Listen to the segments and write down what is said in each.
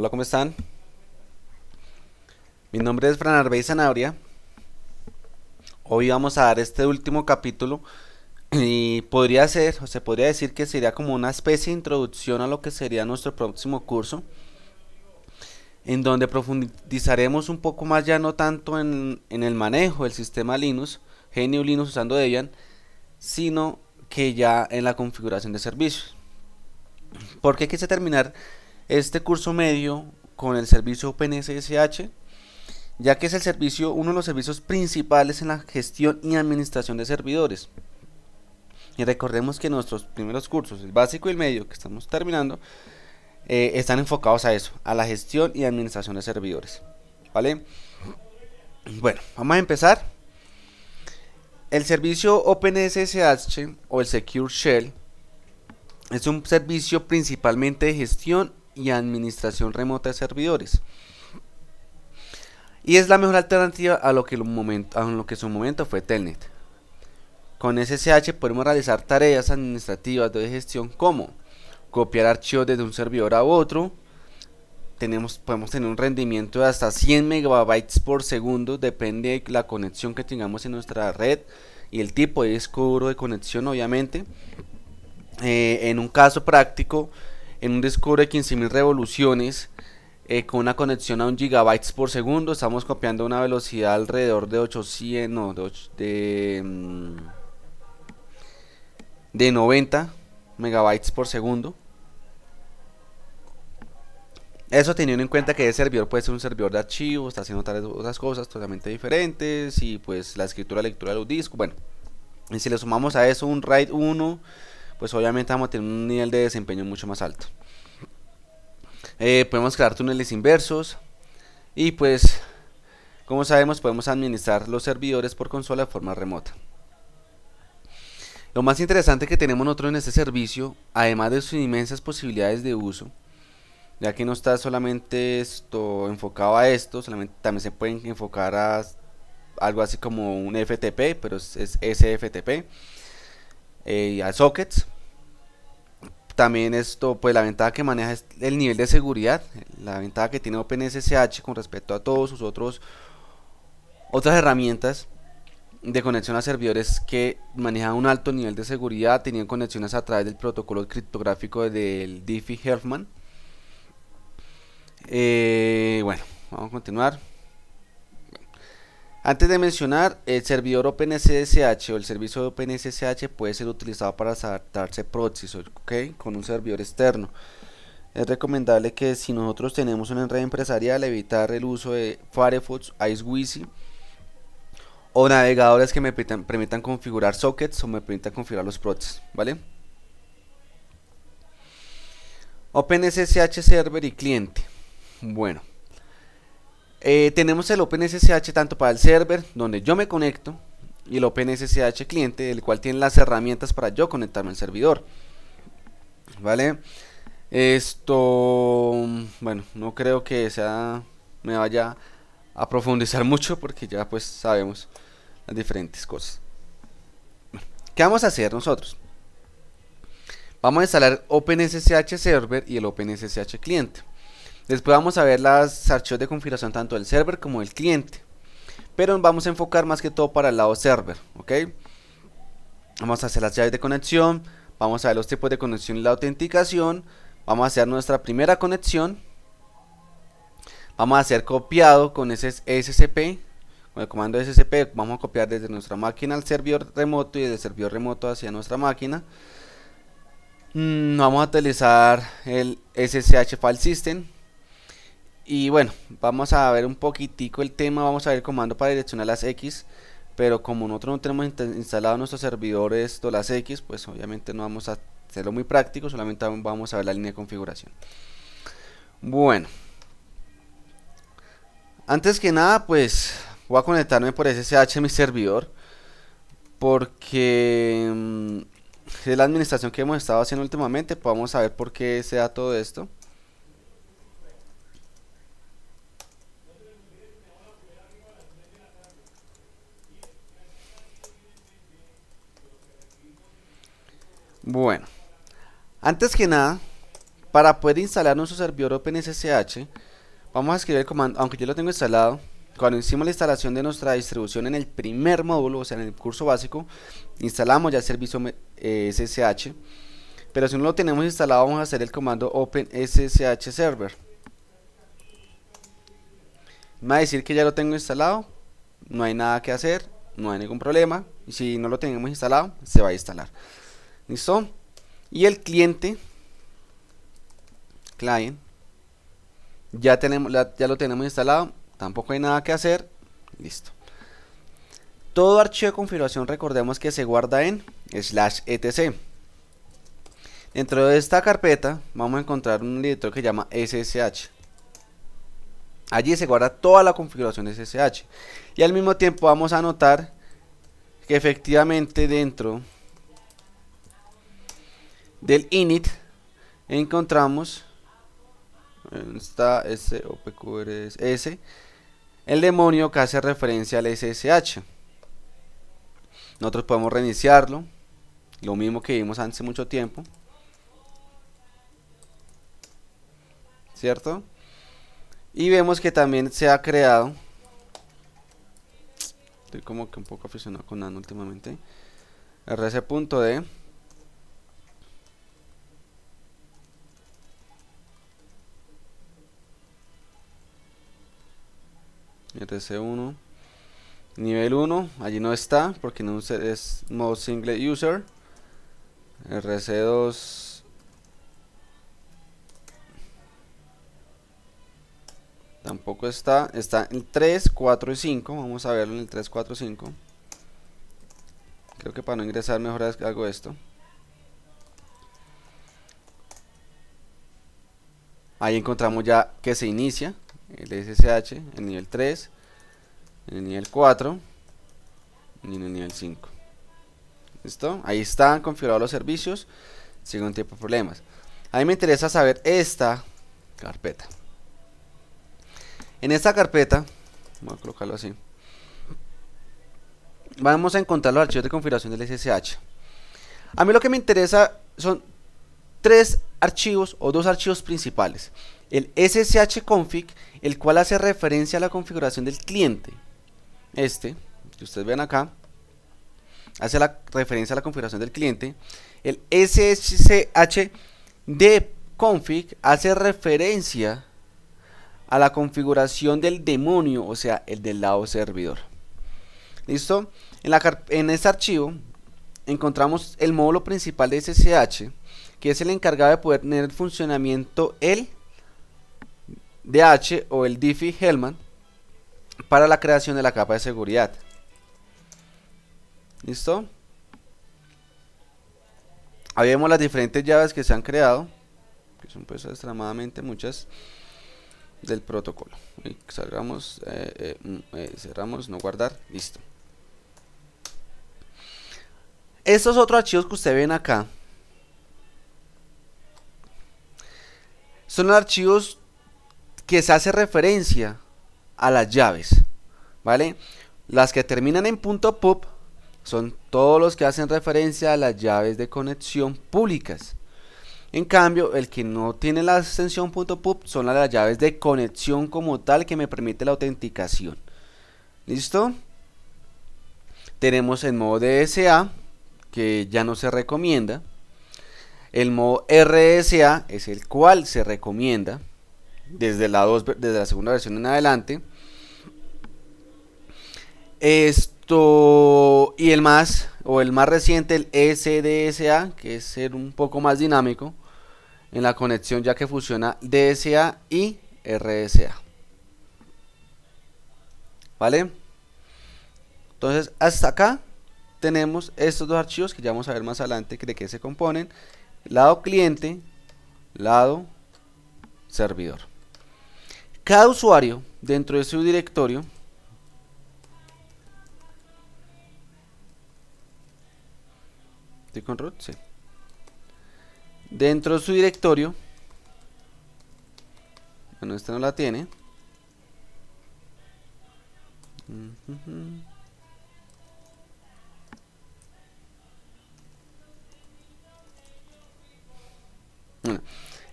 Hola, ¿cómo están? Mi nombre es Fran Arbey Zanabria. Hoy vamos a dar este último capítulo y podría ser, o se podría decir que sería como una especie de introducción a lo que sería nuestro próximo curso, en donde profundizaremos un poco más ya no tanto en, el manejo del sistema Linux, GNU Linux usando Debian, sino que ya en la configuración de servicios. Porque quise terminar este curso medio con el servicio OpenSSH, ya que es el servicio, uno de los servicios principales en la gestión y administración de servidores. Y recordemos que nuestros primeros cursos, el básico y el medio que estamos terminando, eh, están enfocados a eso, a la gestión y administración de servidores. ¿Vale? Bueno, vamos a empezar. El servicio OpenSSH o el Secure Shell es un servicio principalmente de gestión y administración remota de servidores. Y es la mejor alternativa a lo que, a lo que en su momento fue Telnet. Con SSH podemos realizar tareas administrativas de gestión como copiar archivos desde un servidor a otro. Tenemos, podemos tener un rendimiento de hasta 100 megabytes por segundo, depende de la conexión que tengamos en nuestra red y el tipo de disco duro de conexión, obviamente. Eh, en un caso práctico, en un disco de 15.000 revoluciones eh, con una conexión a un gigabytes por segundo estamos copiando a una velocidad alrededor de 800 no, de, de, 90 mm, megabytes por segundo eso teniendo en cuenta que ese servidor puede ser un servidor de archivos, está haciendo otras cosas totalmente diferentes y pues la escritura, lectura de los discos, bueno. Y si le sumamos a eso un RAID 1 pues obviamente vamos a tener un nivel de desempeño mucho más alto. Eh, podemos crear túneles inversos y pues como sabemos podemos administrar los servidores por consola de forma remota. Lo más interesante que tenemos nosotros en este servicio, además de sus inmensas posibilidades de uso, ya que no está solamente esto enfocado a esto, solamente también se pueden enfocar a algo así como un FTP, pero es, SFTP eh, a sockets. También esto, pues la ventaja que maneja es el nivel de seguridad, la ventaja que tiene OpenSSH con respecto a todos sus otros otras herramientas de conexión a servidores que manejan un alto nivel de seguridad, tenían conexiones a través del protocolo criptográfico del Diffie-Hellman. Eh, bueno, vamos a continuar. Antes de mencionar, el servidor OpenSSH o el servicio de OpenSSH puede ser utilizado para adaptarse proxies con un servidor externo. Es recomendable que si nosotros tenemos una red empresarial, evitar el uso de Firefox, IceWeasy o navegadores que me permitan, configurar sockets o me permitan configurar los proxies, ¿vale? OpenSSH server y cliente. Bueno, eh, tenemos el OpenSSH tanto para el server, donde yo me conecto, y el OpenSSH cliente, el cual tiene las herramientas para yo conectarme al servidor. ¿Vale? Esto, bueno, no creo que sea, me vaya a profundizar mucho porque ya pues sabemos las diferentes cosas. ¿Qué vamos a hacer nosotros? Vamos a instalar OpenSSH Server y el OpenSSH Cliente. Después vamos a ver las archivos de configuración tanto del server como del cliente. Pero vamos a enfocar más que todo para el lado server, ¿ok? Vamos a hacer las llaves de conexión, vamos a ver los tipos de conexión y la autenticación, vamos a hacer nuestra primera conexión, vamos a hacer copiado con ese SCP, con el comando SCP vamos a copiar desde nuestra máquina al servidor remoto y desde el servidor remoto hacia nuestra máquina. Mm, vamos a utilizar el SSH File System y bueno, vamos a ver un poquitico el tema, vamos a ver el comando para direccionar las X, pero como nosotros no tenemos instalado nuestros servidores de las X, pues obviamente no vamos a hacerlo muy práctico, solamente vamos a ver la línea de configuración. Bueno, antes que nada, pues voy a conectarme por SSH a mi servidor, porque mm, es la administración que hemos estado haciendo últimamente, pues vamos a ver por qué se da todo esto. Bueno, antes que nada, para poder instalar nuestro servidor OpenSSH, vamos a escribir el comando, aunque yo lo tengo instalado, cuando hicimos la instalación de nuestra distribución en el primer módulo, o sea en el curso básico, instalamos ya el servicio SSH, eh, pero si no lo tenemos instalado vamos a hacer el comando OpenSSH Server. Me va a decir que ya lo tengo instalado, no hay nada que hacer, no hay ningún problema, y si no lo tenemos instalado, se va a instalar. ¿Listo? Y el cliente, client, ya, tenemos, ya lo tenemos instalado, tampoco hay nada que hacer, listo. Todo archivo de configuración recordemos que se guarda en slash etc. Dentro de esta carpeta vamos a encontrar un editor que se llama SSH. Allí se guarda toda la configuración de SSH. Y al mismo tiempo vamos a notar que efectivamente dentro del init encontramos está S S el demonio que hace referencia al SSH nosotros podemos reiniciarlo lo mismo que vimos hace mucho tiempo. Cierto y vemos que también se ha creado estoy como que un poco aficionado con nano últimamente rc.d RC1 nivel 1 allí no está porque no es modo single user. RC2 tampoco está está en 3, 4 y 5 vamos a verlo en el 3, 4, 5 creo que para no ingresar mejor hago esto. Ahí encontramos ya que se inicia el SSH en nivel 3, en el nivel 4 y en el nivel 5. ¿Listo? Ahí están configurados los servicios sin tipo de problemas. A mí me interesa saber esta carpeta. En esta carpeta, voy a colocarlo así, vamos a encontrar los archivos de configuración del SSH. A mí lo que me interesa son tres archivos o dos archivos principales el SSH config, el cual hace referencia a la configuración del cliente. Este, que ustedes ven acá, hace la referencia a la configuración del cliente. El SSH de config hace referencia a la configuración del demonio, o sea, el del lado servidor. ¿Listo? En, la, en este archivo encontramos el módulo principal de SSH, que es el encargado de poder tener el funcionamiento el DH o el Diffie-Hellman para la creación de la capa de seguridad. ¿Listo? Ahí vemos las diferentes llaves que se han creado, que son pues extremadamente muchas del protocolo. Salgamos, eh, eh, mm, eh, cerramos, no guardar, listo. Estos otros archivos que ustedes ven acá son archivos que se hace referencia a las llaves, ¿vale? Las que terminan en punto .pub son todos los que hacen referencia a las llaves de conexión públicas. En cambio, el que no tiene la extensión .pub son las llaves de conexión como tal que me permite la autenticación. ¿Listo? Tenemos el modo DSA, que ya no se recomienda. El modo RSA es el cual se recomienda desde la, desde la segunda versión en adelante. Esto y el más o el más reciente el SDSA, que es ser un poco más dinámico en la conexión ya que funciona DSA y RSA. ¿Vale? Entonces, hasta acá tenemos estos dos archivos que ya vamos a ver más adelante de qué se componen. Lado cliente, lado servidor. Cada usuario dentro de su directorio ¿Estoy con root? Sí. Dentro de su directorio bueno, esta no la tiene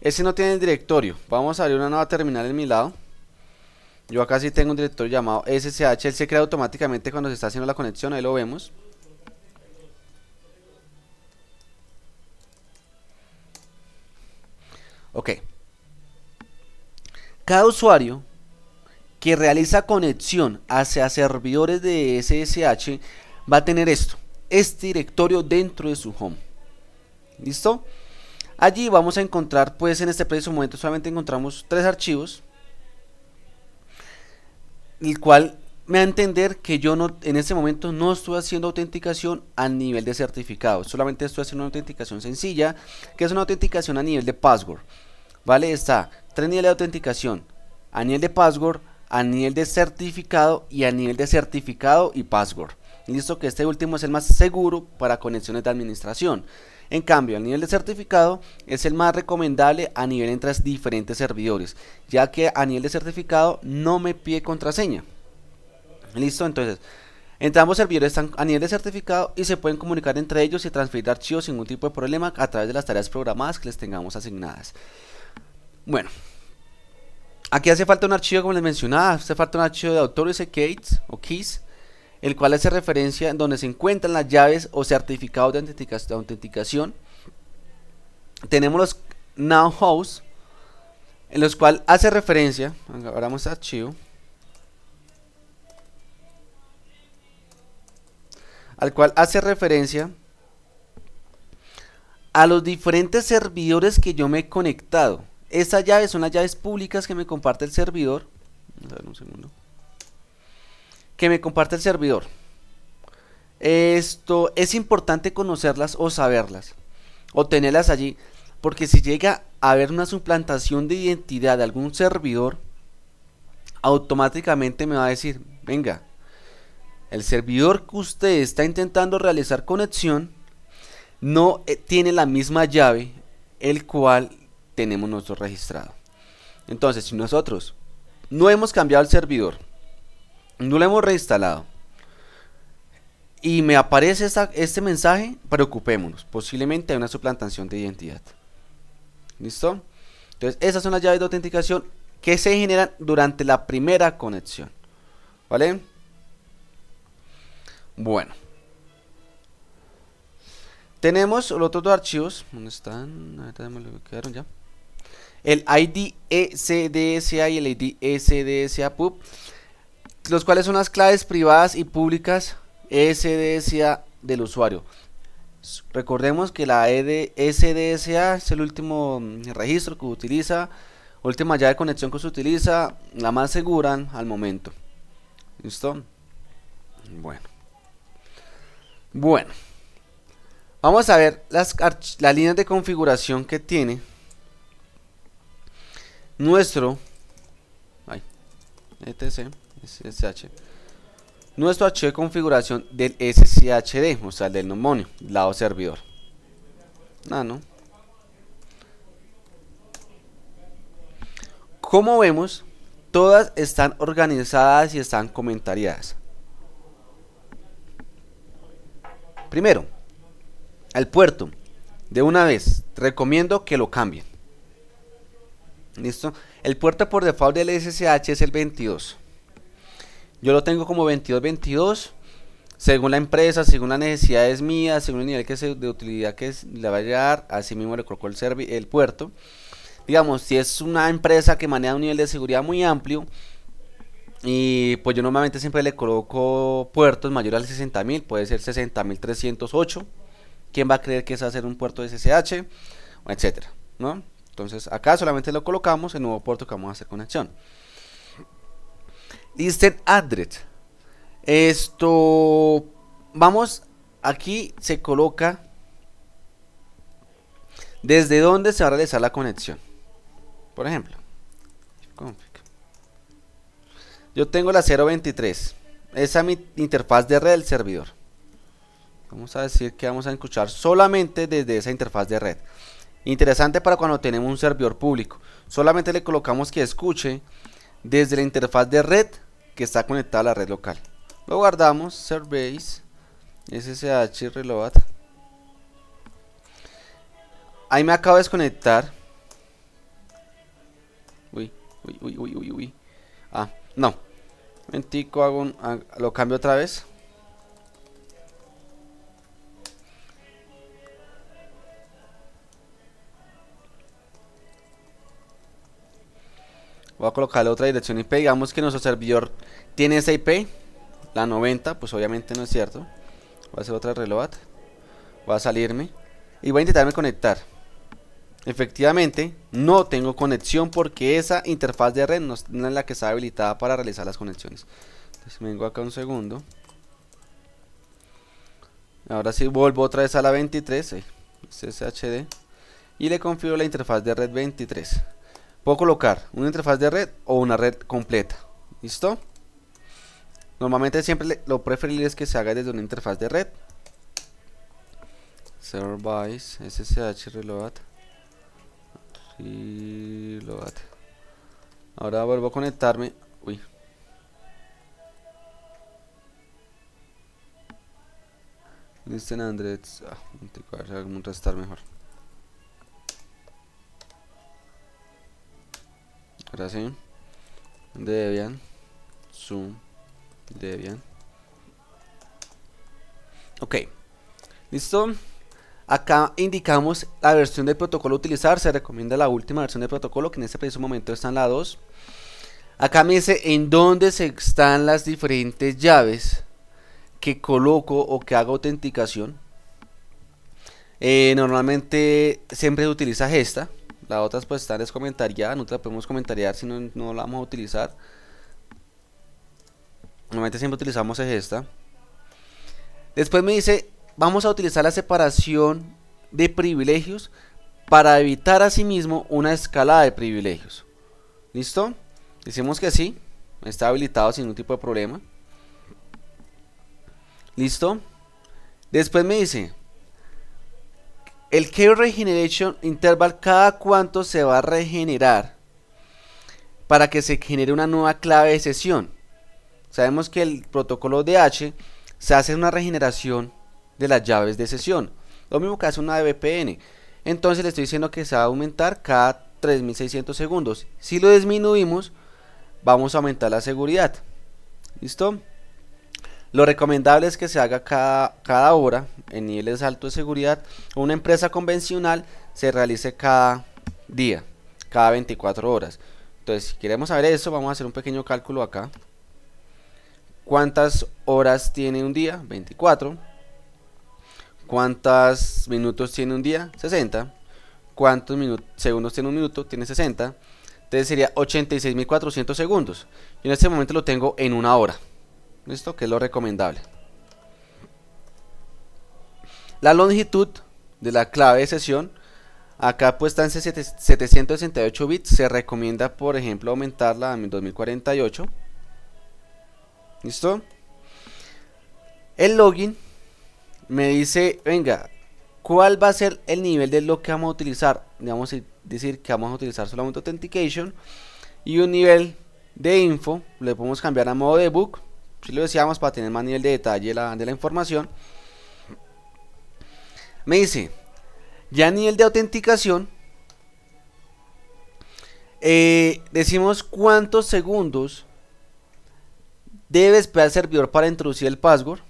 Ese no tiene el directorio. Vamos a abrir una nueva terminal en mi lado. Yo acá sí tengo un directorio llamado SSH. Él se crea automáticamente cuando se está haciendo la conexión. Ahí lo vemos. Ok. Cada usuario que realiza conexión hacia servidores de SSH va a tener esto, este directorio dentro de su home. ¿Listo? Allí vamos a encontrar, pues en este preciso momento solamente encontramos tres archivos, el cual me da a entender que yo no, en este momento no estoy haciendo autenticación a nivel de certificado, solamente estoy haciendo una autenticación sencilla, que es una autenticación a nivel de password. ¿Vale? Está tres niveles de autenticación, a nivel de password, a nivel de certificado y a nivel de certificado y password. Listo que este último es el más seguro para conexiones de administración. En cambio, a nivel de certificado es el más recomendable a nivel entre diferentes servidores, ya que a nivel de certificado no me pide contraseña. Listo, entonces, entre ambos servidores están a nivel de certificado y se pueden comunicar entre ellos y transferir archivos sin ningún tipo de problema a través de las tareas programadas que les tengamos asignadas. Bueno, aquí hace falta un archivo, como les mencionaba, hace falta un archivo de keys o keys el cual hace referencia en donde se encuentran las llaves o certificados de, autenticación. Tenemos los now host, en los cuales hace referencia, archivo, al cual hace referencia a los diferentes servidores que yo me he conectado. Estas llaves son las llaves públicas que me comparte el servidor. Vamos a ver un segundo que me comparte el servidor. Esto es importante conocerlas o saberlas o tenerlas allí, porque si llega a haber una suplantación de identidad de algún servidor, automáticamente me va a decir, venga, el servidor que usted está intentando realizar conexión no eh, tiene la misma llave el cual tenemos nosotros registrado. Entonces, si nosotros no hemos cambiado el servidor, no lo hemos reinstalado y me aparece este mensaje, preocupémonos. Posiblemente hay una suplantación de identidad. ¿Listo? Entonces, esas son las llaves de autenticación que se generan durante la primera conexión. ¿Vale? Bueno. Tenemos los otros dos archivos. ¿Dónde están? Ahorita me lo quedaron ya. El ID ECDSA y el ID ECDSA PUB los cuales son las claves privadas y públicas SDSA del usuario. Recordemos que la ED SDSA es el último mm, registro que utiliza, última llave de conexión que se utiliza, la más segura al momento. ¿Listo? Bueno. Bueno. Vamos a ver las, las líneas de configuración que tiene nuestro etc SSH. Nuestro archivo de configuración del SSHD, o sea, del neumonio, lado servidor. Nano. Como vemos, todas están organizadas y están comentariadas. Primero, el puerto. De una vez, recomiendo que lo cambien. ¿Listo? El puerto por default del SSH es el 22. Yo lo tengo como 2222 según la empresa, según las necesidades mías, según el nivel que de utilidad que le va a llegar, así mismo le coloco el, el puerto. Digamos, si es una empresa que maneja un nivel de seguridad muy amplio, y pues yo normalmente siempre le coloco puertos mayores al 60.000, puede ser 60.308. ¿Quién va a creer que es hacer un puerto de SSH? Etcétera, ¿no? Entonces acá solamente lo colocamos el nuevo puerto que vamos a hacer conexión. Listed address. Esto, vamos, aquí se coloca desde dónde se va a realizar la conexión. Por ejemplo, yo tengo la 023. Esa es mi interfaz de red del servidor. Vamos a decir que vamos a escuchar solamente desde esa interfaz de red. Interesante para cuando tenemos un servidor público. Solamente le colocamos que escuche desde la interfaz de red que está conectada a la red local. Lo guardamos, Service, SSH Reload. Ahí me acabo de desconectar. Uy, uy, uy, uy, uy, uy. Ah, no. Mentico, hago un, lo cambio otra vez. Voy a colocarle otra dirección IP. Digamos que nuestro servidor tiene esa IP, la 90, pues obviamente no es cierto. Voy a hacer otra reload. Voy a salirme y voy a intentarme conectar. Efectivamente, no tengo conexión porque esa interfaz de red no es la que está habilitada para realizar las conexiones. Entonces vengo acá un segundo. Ahora sí vuelvo otra vez a la 23, SSHD, y le configuro la interfaz de red 23. Puedo colocar una interfaz de red o una red completa. ¿Listo? Normalmente siempre lo preferible es que se haga desde una interfaz de red. Service SSH reload. Reload. Ahora vuelvo a conectarme. Uy. Listen Androids. Ah, un restar mejor. Ahora sí. Debian. Zoom. Debian. Ok. ¿Listo? Acá indicamos la versión del protocolo a utilizar. Se recomienda la última versión del protocolo, que en este preciso momento está en la 2. Acá me dice en dónde se están las diferentes llaves que coloco o que hago autenticación. Eh, normalmente siempre se utiliza esta. Las otras pues están descomentariadas. No la podemos comentariar si no, no la vamos a utilizar. Normalmente siempre utilizamos esta. Después me dice, vamos a utilizar la separación de privilegios para evitar asimismo una escalada de privilegios. ¿Listo? Decimos que sí, está habilitado sin ningún tipo de problema. ¿Listo? Después me dice, el Key Regeneration Interval, cada cuánto se va a regenerar para que se genere una nueva clave de sesión. Sabemos que el protocolo DH se hace una regeneración de las llaves de sesión. Lo mismo que hace una de VPN. Entonces le estoy diciendo que se va a aumentar cada 3600 segundos. Si lo disminuimos, vamos a aumentar la seguridad. ¿Listo? Lo recomendable es que se haga cada, cada hora en niveles altos de seguridad. Una empresa convencional se realice cada día, cada 24 horas. Entonces, si queremos saber eso, vamos a hacer un pequeño cálculo acá. ¿Cuántas horas tiene un día? 24. ¿Cuántos minutos tiene un día? 60. ¿Cuántos segundos tiene un minuto? Tiene 60. Entonces sería 86.400 segundos. Y en este momento lo tengo en una hora. ¿Listo? Que es lo recomendable. La longitud de la clave de sesión. Acá pues está en 768 bits. Se recomienda, por ejemplo, aumentarla a 2048. ¿Listo? El login me dice, venga, ¿cuál va a ser el nivel de lo que vamos a utilizar? Vamos decir que vamos a utilizar solamente Authentication y un nivel de info, le podemos cambiar a modo debug, si lo decíamos para tener más nivel de detalle de la información. Me dice, ya nivel de autenticación, eh, decimos cuántos segundos debe esperar el servidor para introducir el password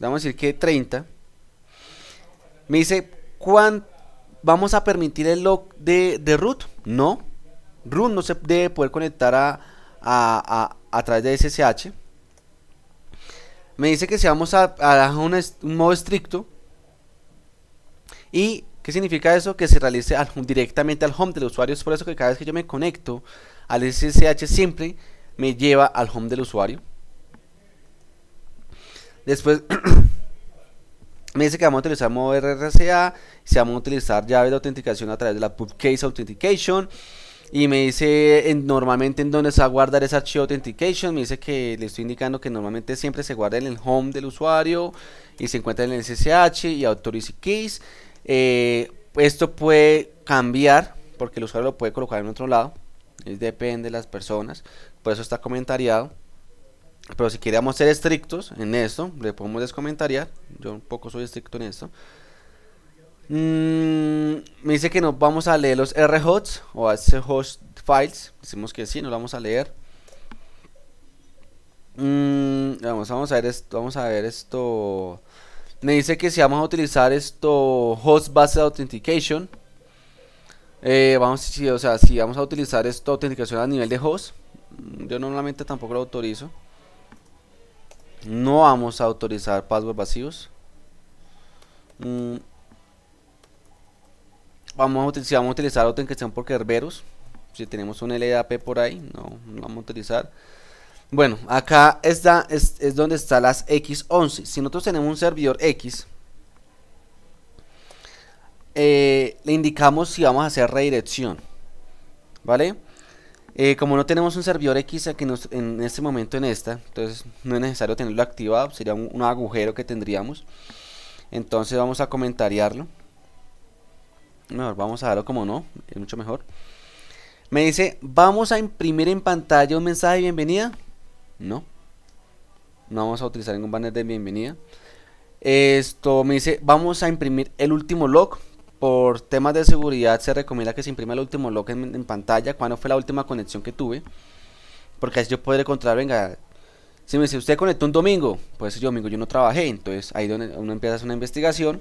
vamos a decir que 30, me dice, ¿cuán, ¿vamos a permitir el log de, root? No, root no se debe poder conectar a, a, través de SSH. Me dice que si vamos a, a un, un, modo estricto. ¿Y qué significa eso? Que se realice directamente al home del usuario. Es por eso que cada vez que yo me conecto al SSH siempre me lleva al home del usuario. Después me dice que vamos a utilizar modo RRCA, si vamos a utilizar llaves de autenticación a través de la Pubcase Authentication. Y me dice normalmente en dónde se va a guardar ese archivo Authentication. Me dice que le estoy indicando que normalmente siempre se guarda en el home del usuario y se encuentra en el SSH y Authority Keys. Eh, esto puede cambiar porque el usuario lo puede colocar en otro lado. Depende de las personas. Por eso está comentariado. Pero si queríamos ser estrictos en esto, le podemos descomentariar. Yo un poco soy estricto en esto. Mm, me dice que nos vamos a leer los rhosts o host files. Decimos que sí, nos vamos a leer. Mm, vamos, vamos a ver esto. Vamos a ver esto. Me dice que si vamos a utilizar esto host base authentication. Eh, vamos, si, o sea, si vamos a utilizar esto autenticación a nivel de host. Mm, yo normalmente tampoco lo autorizo. No vamos a autorizar password vacíos. Mm. Vamos a utilizar, vamos a utilizar autenticación por Kerberos. Si tenemos un LDAP por ahí, no, no vamos a utilizar. Bueno, acá está, es, es donde está las X11. Si nosotros tenemos un servidor X, eh, le indicamos si vamos a hacer redirección. ¿Vale? Eh, como no tenemos un servidor X aquí en este momento en esta, entonces no es necesario tenerlo activado, sería un, agujero que tendríamos. Entonces vamos a comentariarlo. Vamos a darlo como no, es mucho mejor. Me dice, vamos a imprimir en pantalla un mensaje de bienvenida. No. No vamos a utilizar ningún banner de bienvenida. Esto me dice, vamos a imprimir el último log por temas de seguridad se recomienda que se imprima el último log en, pantalla, cuando fue la última conexión que tuve, porque así yo podré encontrar, venga, si me dice usted conectó un domingo, pues yo domingo yo no trabajé, entonces ahí donde uno empieza a hacer una investigación.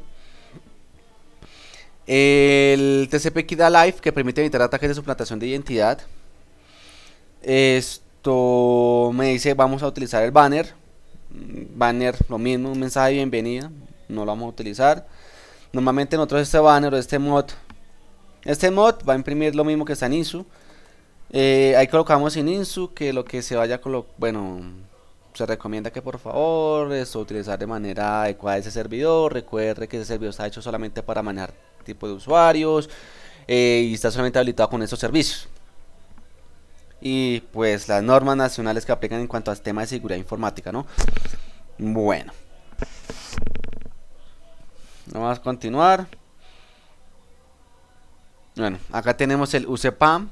El TCP Kida Live que permite evitar ataques de suplantación de identidad. Esto me dice vamos a utilizar el banner. Banner, lo mismo, un mensaje de bienvenida, no lo vamos a utilizar. Normalmente nosotros este banner o este mod, este mod va a imprimir lo mismo que está en INSU. Eh, ahí colocamos en INSU que lo que se vaya a colocar, bueno, se recomienda que por favor eso utilizar de manera adecuada ese servidor. Recuerde que ese servidor está hecho solamente para manejar tipo de usuarios eh, y está solamente habilitado con esos servicios. Y pues las normas nacionales que aplican en cuanto al tema de seguridad informática, ¿no? Bueno. Vamos a continuar. Bueno, acá tenemos el UCPAM.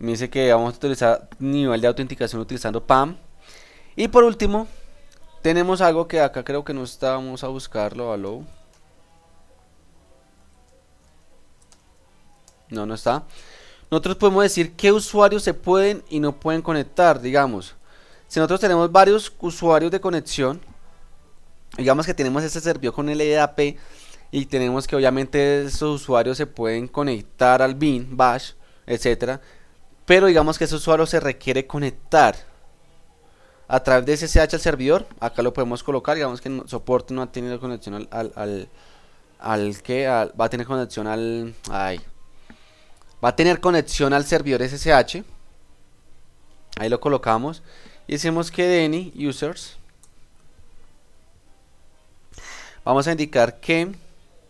Me dice que vamos a utilizar nivel de autenticación utilizando PAM. Y por último, tenemos algo que acá creo que no está. Vamos a buscarlo. Hello. No, no está. Nosotros podemos decir qué usuarios se pueden y no pueden conectar, digamos. Si nosotros tenemos varios usuarios de conexión, digamos que tenemos este servidor con el EDAP y tenemos que obviamente esos usuarios se pueden conectar al bin, bash, etcétera, pero digamos que ese usuario se requiere conectar a través de SSH al servidor, acá lo podemos colocar, digamos que el soporte no ha tenido conexión al, al, al, que va a tener conexión al ay, va a tener conexión al servidor SSH ahí lo colocamos y decimos que Deni users Vamos a indicar que...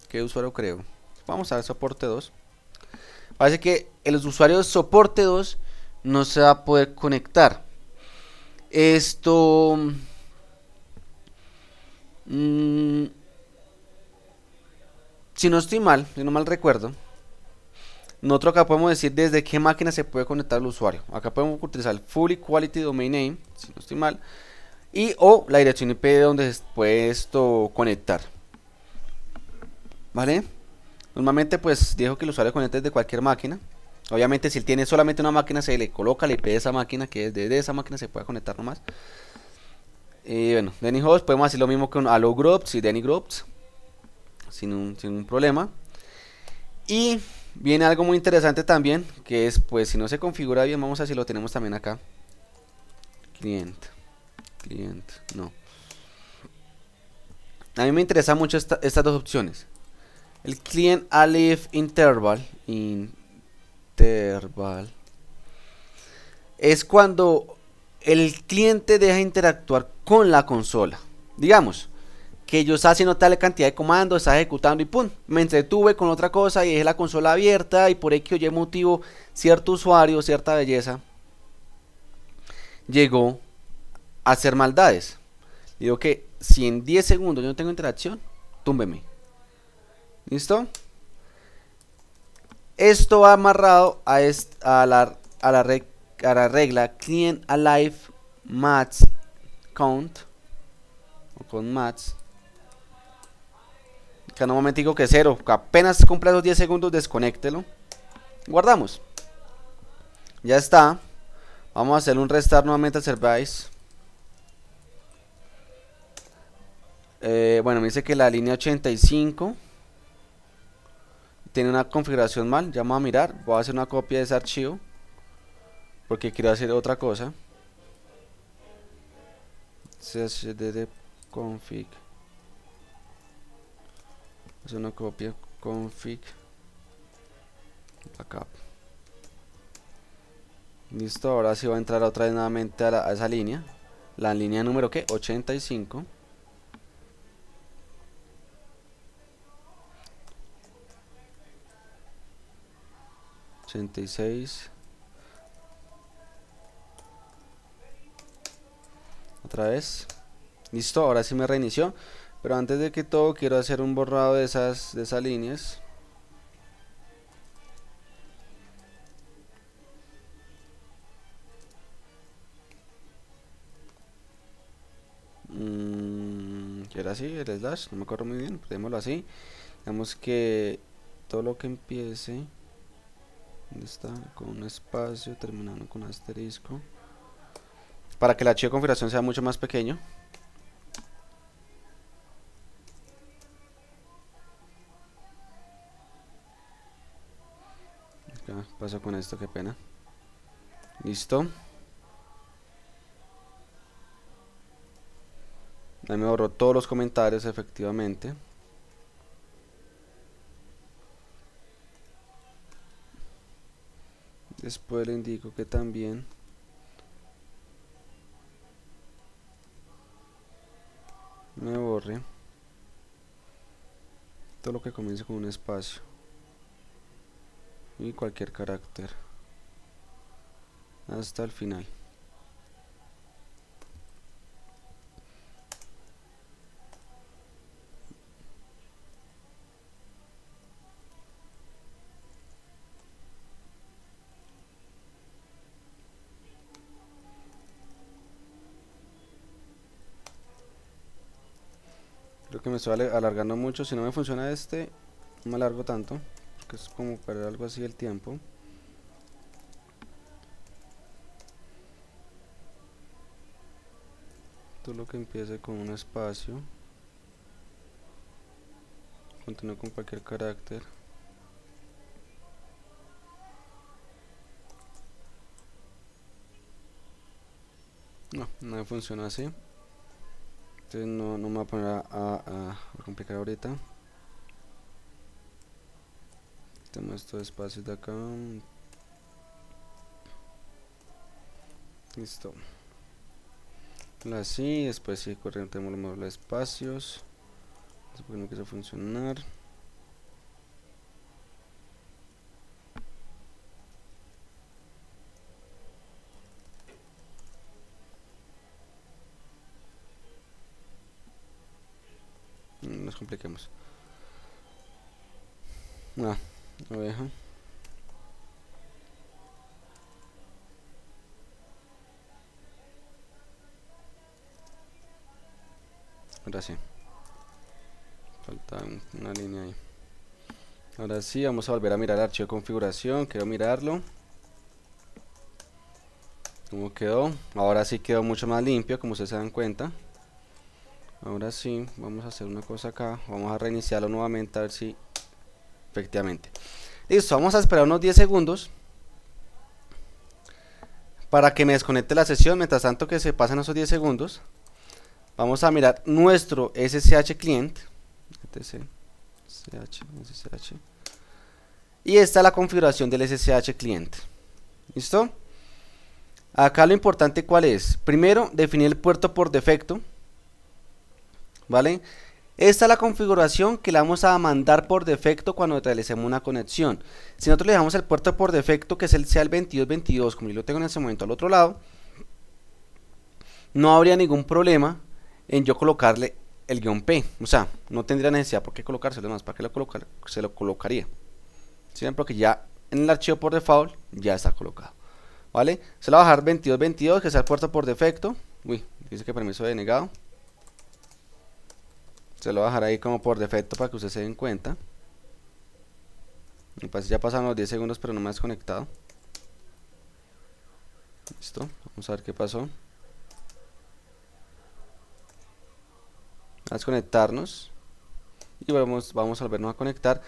¿Qué usuario creo? Vamos a ver soporte 2. Parece que el usuario de soporte 2 no se va a poder conectar. Esto... Mm, si no estoy mal, si no mal recuerdo, nosotros acá podemos decir desde qué máquina se puede conectar el usuario. Acá podemos utilizar el Full Equality Domain Name, si no estoy mal y o la dirección IP de donde se puede esto conectar. ¿Vale? Normalmente pues dijo que el usuario conecte desde cualquier máquina. Obviamente si él tiene solamente una máquina se le coloca la IP de esa máquina que desde esa máquina se puede conectar nomás. Y bueno, Denny Host podemos hacer lo mismo con Allo Groups y Denny Groups sin un, sin un problema. Y viene algo muy interesante también que es pues si no se configura bien vamos a ver si lo tenemos también acá. Cliente cliente, no. A mí me interesa mucho estas dos opciones. El client alif interval, interval, es cuando el cliente deja interactuar con la consola. Digamos que yo está haciendo tal cantidad de comandos, está ejecutando y pum, me entretuve con otra cosa y dejé la consola abierta y por X o Y motivo cierto usuario, cierta belleza llegó hacer maldades. Digo que si en 10 segundos yo no tengo interacción, túmbeme. ¿Listo? Esto va amarrado a, a, la, a, la, a la regla client alive match count o con match Que en un momentico que cero. Apenas cumpla los 10 segundos, desconéctelo. Guardamos. Ya está. Vamos a hacer un restart nuevamente al service. Eh, bueno, me dice que la línea 85 tiene una configuración mal. Ya vamos a mirar. Voy a hacer una copia de ese archivo. Porque quiero hacer otra cosa. cd config. Hacer una copia config backup. Listo, ahora sí va a entrar otra vez nuevamente a, a esa línea. La línea número que 85. 86 otra vez. Listo ahora sí me reinició. Pero antes de que todo quiero hacer un borrado de esas de esas líneas. Mm, era así el slash no me acuerdo muy bien démoslo así. Digamos que todo lo que empiece está? Con un espacio terminando con asterisco. Para que el archivo de configuración sea mucho más pequeño. ¿Qué pasó con esto? Qué pena. Listo. Ahí me borró todos los comentarios efectivamente. Después le indico que también me borre todo lo que comience con un espacio y cualquier carácter hasta el final me estoy alargando mucho. Si no me funciona este, no me alargo tanto. Porque es como perder algo así el tiempo. Todo lo que empiece con un espacio. Continúo con cualquier carácter. No, no funciona así entonces no, no me voy a poner a, complicar ahorita. Tenemos estos espacios de acá. Listo. Así después si corriendo tenemos los espacios. No no quiere funcionar compliquemos. Ah, oveja. Ahora sí. Falta una línea ahí. Ahora sí, vamos a volver a mirar el archivo de configuración. Quiero mirarlo. ¿Cómo quedó? Ahora sí quedó mucho más limpio, como ustedes se dan cuenta ahora sí vamos a hacer una cosa acá. Vamos a reiniciarlo nuevamente a ver si efectivamente. Listo vamos a esperar unos 10 segundos para que me desconecte la sesión. Mientras tanto que se pasen esos 10 segundos. Vamos a mirar nuestro SSH client. SSH y esta es la configuración del SSH client. Listo acá lo importante cuál es primero definir el puerto por defecto ¿vale? Esta es la configuración que le vamos a mandar por defecto cuando realicemos una conexión. Si nosotros le dejamos el puerto por defecto, que es el sea el 2222, como yo lo tengo en este momento al otro lado, no habría ningún problema en yo colocarle el guion P. O sea, no tendría necesidad por qué colocárselo más. ¿Para qué lo se lo colocaría? Siempre que ya en el archivo por default ya está colocado. ¿Vale? Se lo va a bajar 2222, que es el puerto por defecto. Uy, dice que permiso denegado. Se lo voy a dejar ahí como por defecto para que ustedes se den cuenta. Pues ya pasaron los 10 segundos pero no me ha desconectado. Listo, vamos a ver qué pasó. A desconectarnos. Y vamos, vamos a volvernos a conectar.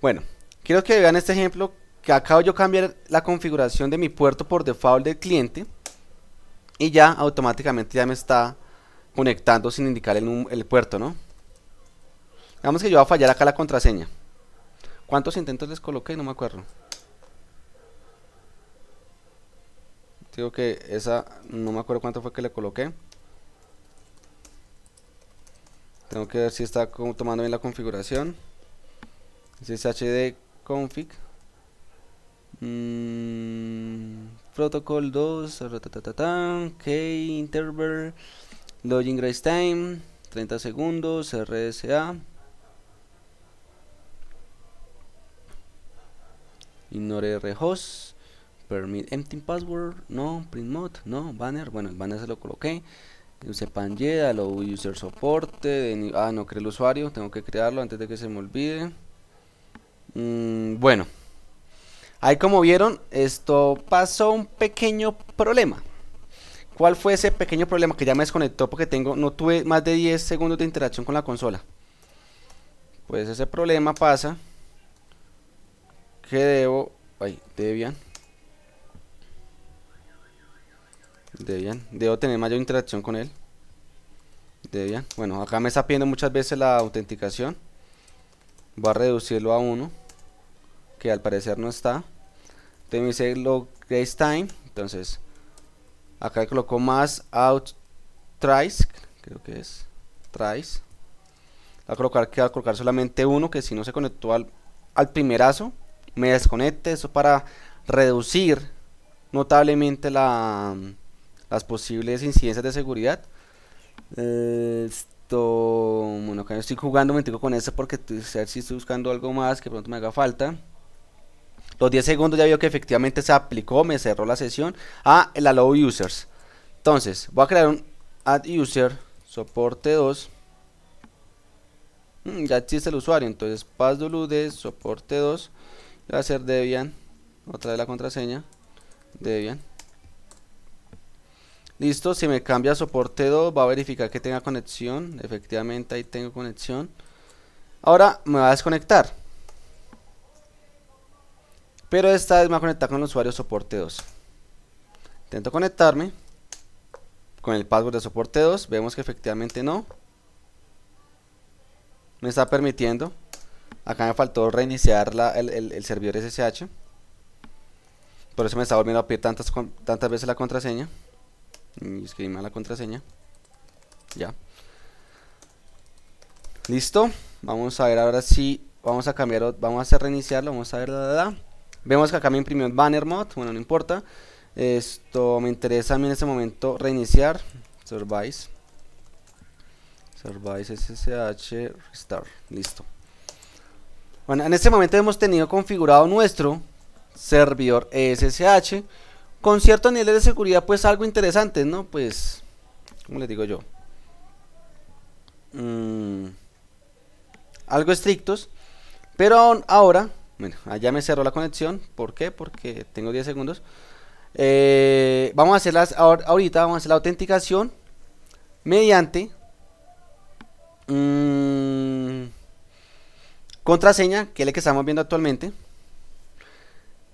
Bueno, quiero que vean este ejemplo que acabo yo cambiar la configuración de mi puerto por default del cliente y ya automáticamente ya me está conectando sin indicar el, el puerto, ¿no? Digamos que yo voy a fallar acá la contraseña. ¿Cuántos intentos les coloqué? No me acuerdo. Digo que esa, no me acuerdo cuánto fue que le coloqué. Tengo que ver si está tomando bien la configuración. SSHD config. Mm, protocol 2, key interval, login grace time, 30 segundos, RSA. Ignore rhost, permit empty password, no, print mode, no, banner, bueno, el banner se lo coloqué. Use Pangea, lo user soporte, ah, no creo el usuario, tengo que crearlo antes de que se me olvide. Mm, bueno. Ahí como vieron, esto pasó un pequeño problema. ¿Cuál fue ese pequeño problema? Que ya me desconectó porque tengo, no tuve más de 10 segundos de interacción con la consola. Pues ese problema pasa que debo... Ay, Debian. Debian. Debo tener mayor interacción con él. Debian. Bueno, acá me está pidiendo muchas veces la autenticación. Voy a reducirlo a 1. Que al parecer no está me dice log grace time entonces acá coloco más out tries creo que es tries a colocar que a colocar solamente uno que si no se conectó al primerazo me desconecte eso para reducir notablemente la, las posibles incidencias de seguridad esto bueno acá estoy jugando me con eso porque si estoy buscando algo más que pronto me haga falta los 10 segundos ya vio que efectivamente se aplicó, me cerró la sesión. a el allow users. Entonces, voy a crear un add user, soporte 2. Mm, ya existe el usuario, entonces passwd, soporte 2. Voy a hacer Debian, otra vez la contraseña. Debian. Listo, si me cambia soporte 2, va a verificar que tenga conexión. Efectivamente, ahí tengo conexión. Ahora me va a desconectar. Pero esta vez me va a conectar con el usuario soporte 2. Intento conectarme con el password de soporte 2. Vemos que efectivamente no. Me está permitiendo. Acá me faltó reiniciar el, servidor SSH. Por eso me está volviendo a pedir tantas, tantas veces la contraseña. Escribí mal la contraseña. Ya. Listo. Vamos a ver ahora si vamos a cambiar, vamos a hacer reiniciarlo. Vamos a ver la, la, Vemos que acá me imprimió el banner mod, bueno, no importa. Esto me interesa a mí en este momento reiniciar. Service. Service SSH Restart. Listo. Bueno, en este momento hemos tenido configurado nuestro servidor SSH con cierto nivel de seguridad, pues algo interesante, ¿no? Pues, ¿cómo les digo yo? Mm, algo estrictos. Pero ahora bueno, allá me cerró la conexión. ¿Por qué? Porque tengo 10 segundos. Eh, vamos a hacer ahorita vamos a hacer la autenticación mediante mm, contraseña, que es la que estamos viendo actualmente.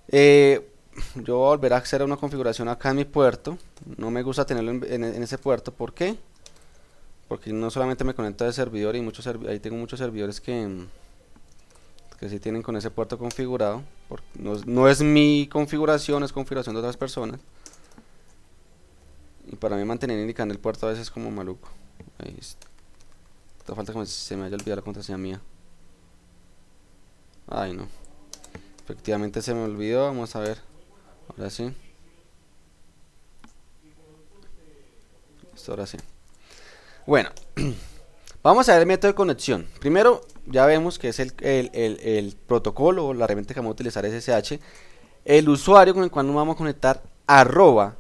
Eh, yo voy a volver a hacer una configuración acá en mi puerto. No me gusta tenerlo en, ese puerto. ¿Por qué? Porque no solamente me conecta de servidor y muchos ahí tengo muchos servidores que que si tienen con ese puerto configurado. no, es mi configuración, es configuración de otras personas. Y para mí mantener indicando el puerto a veces es como maluco. Ahí está. falta que se me haya olvidado la contraseña mía. Ay no. Efectivamente se me olvidó. Vamos a ver. Ahora sí. Ahora sí. Bueno. Vamos a ver el método de conexión. Primero, ya vemos que es el, protocolo o la herramienta que vamos a utilizar SSH. El usuario con el cual nos vamos a conectar, arroba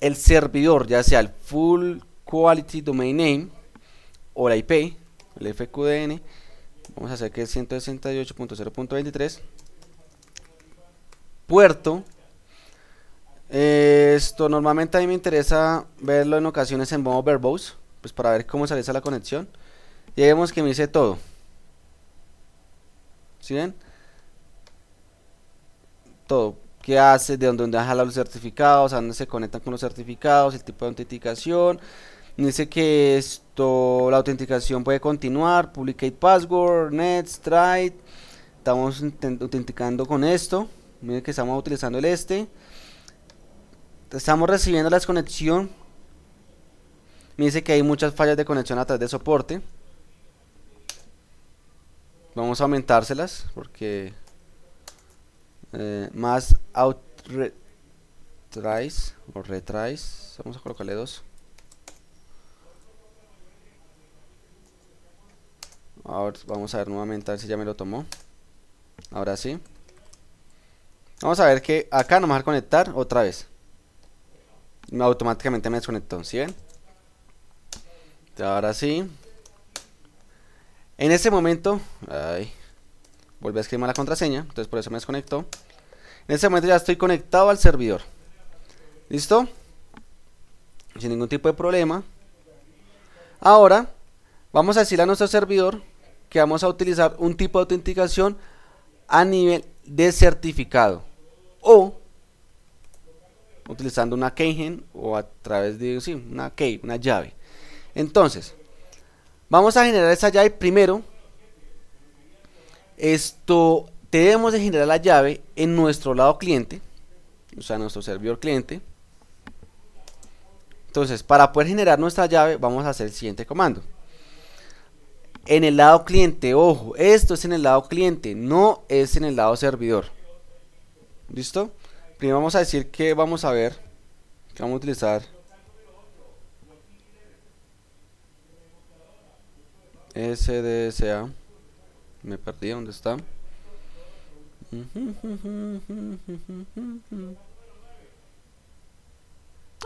el servidor, ya sea el Full Quality Domain Name o la IP, el FQDN. Vamos a hacer que es 168.0.23. Puerto. Esto normalmente a mí me interesa verlo en ocasiones en modo verbose, pues para ver cómo sale esa la conexión. Y vemos que me dice todo. ¿Sí ven? Todo. ¿Qué hace? ¿De dónde, dónde deja los certificados? ¿A dónde se conectan con los certificados? ¿El tipo de autenticación? Dice que esto, la autenticación puede continuar. Publicate password, Nets, try. Estamos autenticando con esto. Miren que estamos utilizando el este. Estamos recibiendo la desconexión. Me dice que hay muchas fallas de conexión a través de soporte. Vamos a aumentárselas porque eh, más out retries o retries. Vamos a colocarle dos. Ahora vamos a ver nuevamente a ver si ya me lo tomó. Ahora sí. Vamos a ver que acá no me va a conectar otra vez. Automáticamente me desconectó, ¿sí ven? Ahora sí. En ese momento, ay, volví a escribir la contraseña, entonces por eso me desconectó. En ese momento ya estoy conectado al servidor. ¿Listo? Sin ningún tipo de problema. Ahora, vamos a decirle a nuestro servidor que vamos a utilizar un tipo de autenticación a nivel de certificado. O utilizando una keygen o a través de una key, una llave. Entonces, Vamos a generar esa llave primero. Esto debemos de generar la llave en nuestro lado cliente, o sea, nuestro servidor cliente. Entonces, para poder generar nuestra llave, vamos a hacer el siguiente comando. En el lado cliente, ojo, esto es en el lado cliente, no es en el lado servidor. ¿Listo? Primero vamos a decir que vamos a ver, que vamos a utilizar SDSA. Me perdí, ¿dónde está?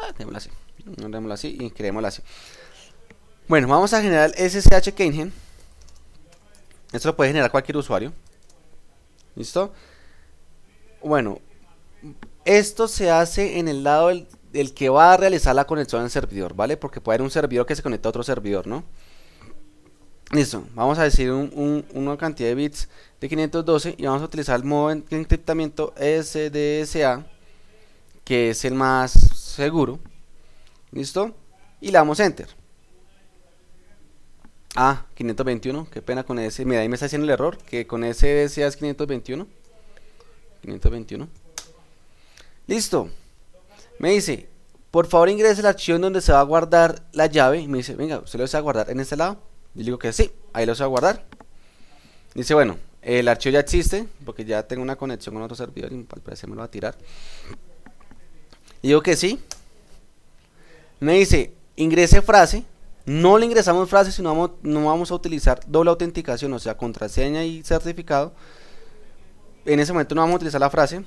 Ah, démosla así. Démosla así y creémosla así. Bueno, vamos a generar SSH Keygen. Esto lo puede generar cualquier usuario. ¿Listo? Bueno, esto se hace en el lado del, que va a realizar la conexión al servidor, ¿vale? Porque puede haber un servidor que se conecta a otro servidor, ¿no? Listo, vamos a decir una cantidad de bits de 512 y vamos a utilizar el modo de encriptamiento SDSA, que es el más seguro. ¿Listo? Y le damos Enter. Ah, 521, qué pena con ese. Mira, ahí me está haciendo el error, que con SDSA es 521. 521. Listo. Me dice, por favor ingrese el archivo donde se va a guardar la llave. Me dice, venga, usted lo va a guardar en este lado. Yo digo que sí, ahí lo voy a guardar. Dice, bueno, el archivo ya existe, porque ya tengo una conexión con otro servidor y al parecer me lo va a tirar. digo que sí. Me dice, ingrese frase. No le ingresamos frase, sino vamos, no vamos a utilizar doble autenticación, o sea, contraseña y certificado. En ese momento no vamos a utilizar la frase.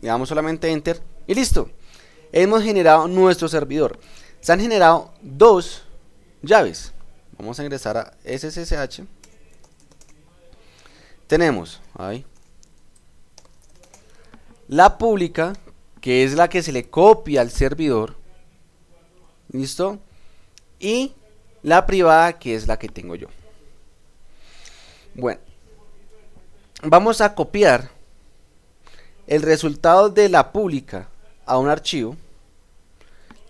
Le damos solamente enter y listo. Hemos generado nuestro servidor. Se han generado dos llaves. Vamos a ingresar a SSH. Tenemos ahí la pública, que es la que se le copia al servidor. ¿Listo? Y la privada, que es la que tengo yo. Bueno, vamos a copiar el resultado de la pública a un archivo.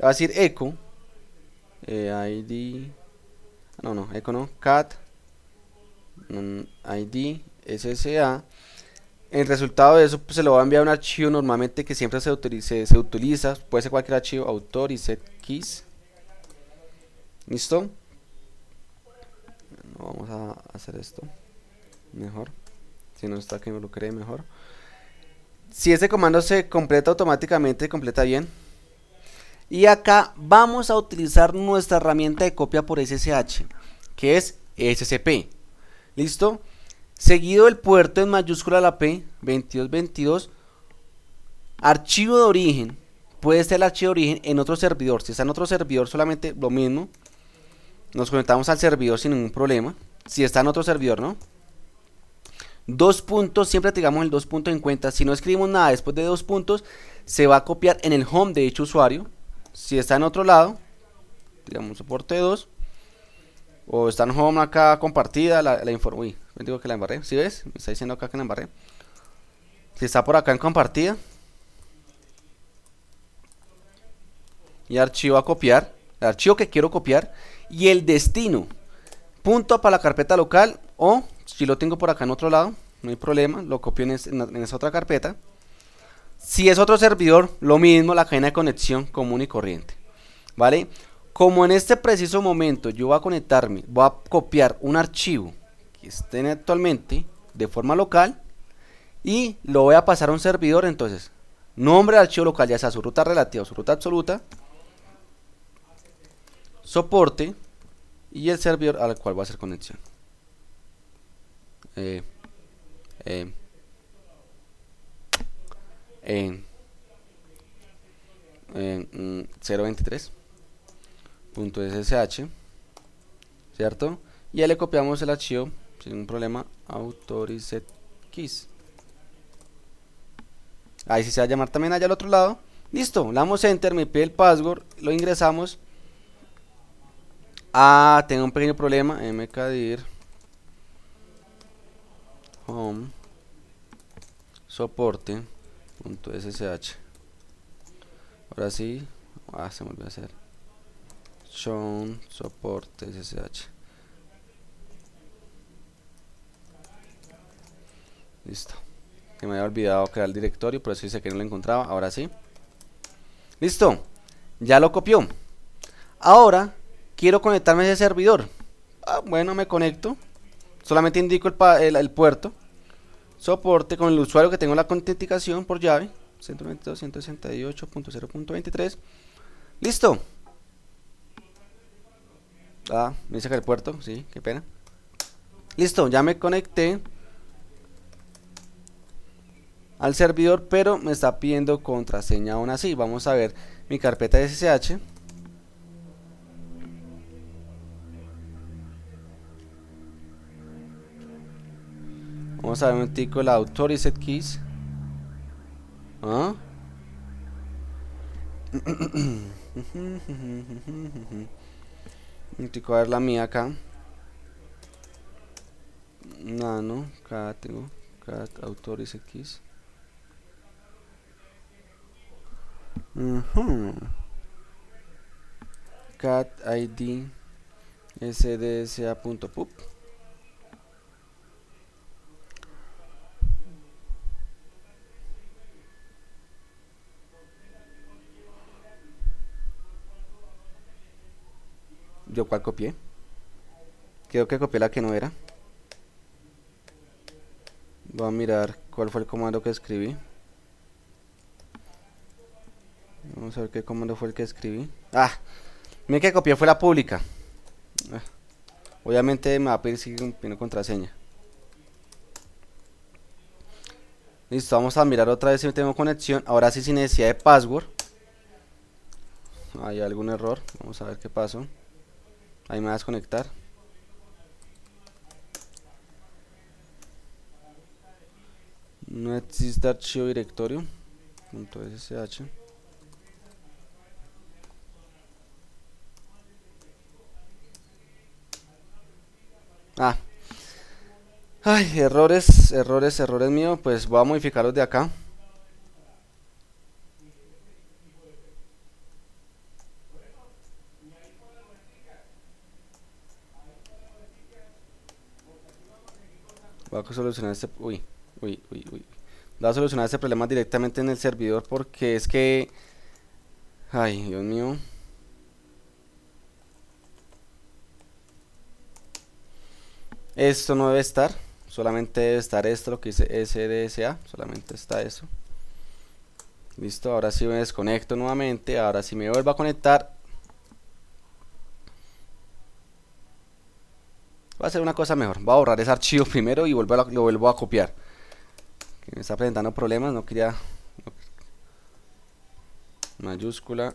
va a decir echo eh, id no, no, eco no, cat mm, id ssa el resultado de eso pues, se lo va a enviar a un archivo normalmente que siempre se utiliza, se utiliza puede ser cualquier archivo, autor y set keys listo vamos a hacer esto mejor si no está que me lo cree mejor si ese comando se completa automáticamente completa bien y acá vamos a utilizar nuestra herramienta de copia por SSH, que es SCP. ¿Listo? Seguido el puerto en mayúscula la P, 2222. Archivo de origen. Puede ser el archivo de origen en otro servidor. Si está en otro servidor, solamente lo mismo. Nos conectamos al servidor sin ningún problema. Si está en otro servidor, ¿no? Dos puntos, siempre tengamos el dos puntos en cuenta. Si no escribimos nada después de dos puntos, se va a copiar en el home de dicho usuario. Si está en otro lado, digamos soporte 2, o está en home acá compartida, la, la informo. Uy, me digo que la embarré. ¿Sí ves? Me está diciendo acá que la embarré. Si está por acá en compartida. Y archivo a copiar. El archivo que quiero copiar. Y el destino. Punto para la carpeta local. O si lo tengo por acá en otro lado. No hay problema. Lo copio en, esa otra carpeta. Si es otro servidor, lo mismo, la cadena de conexión común y corriente. ¿Vale? Como en este preciso momento yo voy a conectarme, voy a copiar un archivo que esté actualmente de forma local y lo voy a pasar a un servidor, entonces, nombre del archivo local, ya sea su ruta relativa o su ruta absoluta, soporte y el servidor al cual va a hacer conexión. Eh, eh, en 023 .ssh cierto y ya le copiamos el archivo sin problema keys ahí sí se va a llamar también allá al otro lado. Listo le damos enter me pide el password lo ingresamos ah tengo un pequeño problema mkdir home. Soporte .ssh ahora sí. Ah se me olvidó hacer. Shown soporte ssh listo. Que me había olvidado crear el directorio por eso dice que no lo encontraba. Ahora sí. Listo. Ya lo copió. Ahora quiero conectarme a ese servidor ah, bueno me conecto solamente indico el, puerto soporte con el usuario que tengo la autenticación por llave 192.168.0.23 listo Ah, me dice que el puerto, sí, qué pena. Listo, ya me conecté al servidor, pero me está pidiendo contraseña aún así. Vamos a ver mi carpeta de SSH. Vamos a ver un tico la Authorized Keys. ¿Ah? a ver la mía acá. Nano, acá tengo cat autores X. cat id sdsa.pup ¿Yo cuál copié? Creo que copié la que no era. Voy a mirar cuál fue el comando que escribí. Vamos a ver qué comando fue el que escribí. Ah, mi que copié fue la pública. Ah, obviamente me va a pedir si tiene contraseña. Listo, vamos a mirar otra vez si tengo conexión. Ahora sí sin necesidad de password. Hay algún error. Vamos a ver qué pasó. Ahí me vas a conectar. No existe archivo directorio. Punto .ssh. Ah. Ay, errores, errores, errores míos. Pues voy a modificarlos de acá. Voy a solucionar este... Uy, uy, uy, uy. Voy a solucionar este problema directamente en el servidor porque es que... Ay, Dios mío. Esto no debe estar. Solamente debe estar esto, lo que dice SDSA. Solamente está eso. Listo, ahora sí me desconecto nuevamente. Ahora sí me vuelvo a conectar. Voy a hacer una cosa mejor. Voy a borrar ese archivo primero y lo vuelvo a copiar. Me está presentando problemas. No quería... mayúscula.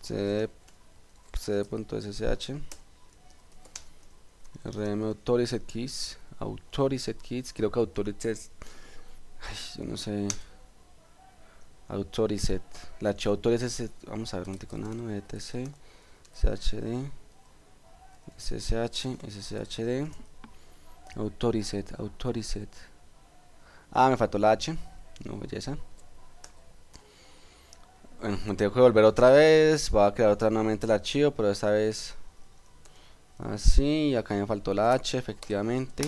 CD cd.ssh rm authoriset keys authoriset keys creo que authoriset ay, yo no sé authoriset la authoriset vamos a ver un tico nano etc chd ssh sshd authoriset authoriset ah me faltó la h. No belleza. Bueno, me tengo que volver otra vez. Voy a crear otra nuevamente el archivo pero esta vez así. Acá me faltó la H efectivamente.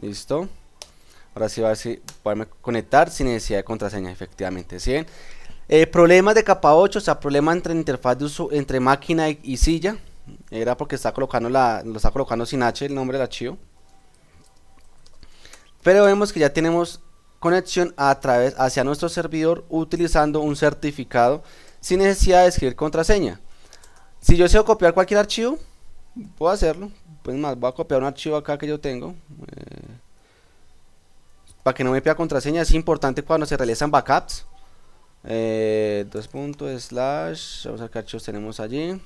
Listo. Ahora sí va a ver si conectar sin necesidad de contraseña efectivamente. ¿sí? Eh, problemas de capa 8 o sea problemas entre interfaz de uso entre máquina y, silla era porque está colocando la lo está colocando sin H el nombre del archivo pero vemos que ya tenemos conexión a través hacia nuestro servidor utilizando un certificado sin necesidad de escribir contraseña. Si yo deseo copiar cualquier archivo, puedo hacerlo. Pues más, voy a copiar un archivo acá que yo tengo. Eh, para que no me pida contraseña, es importante cuando se realizan backups. Eh, dos puntos, slash, vamos a ver qué archivos tenemos allí.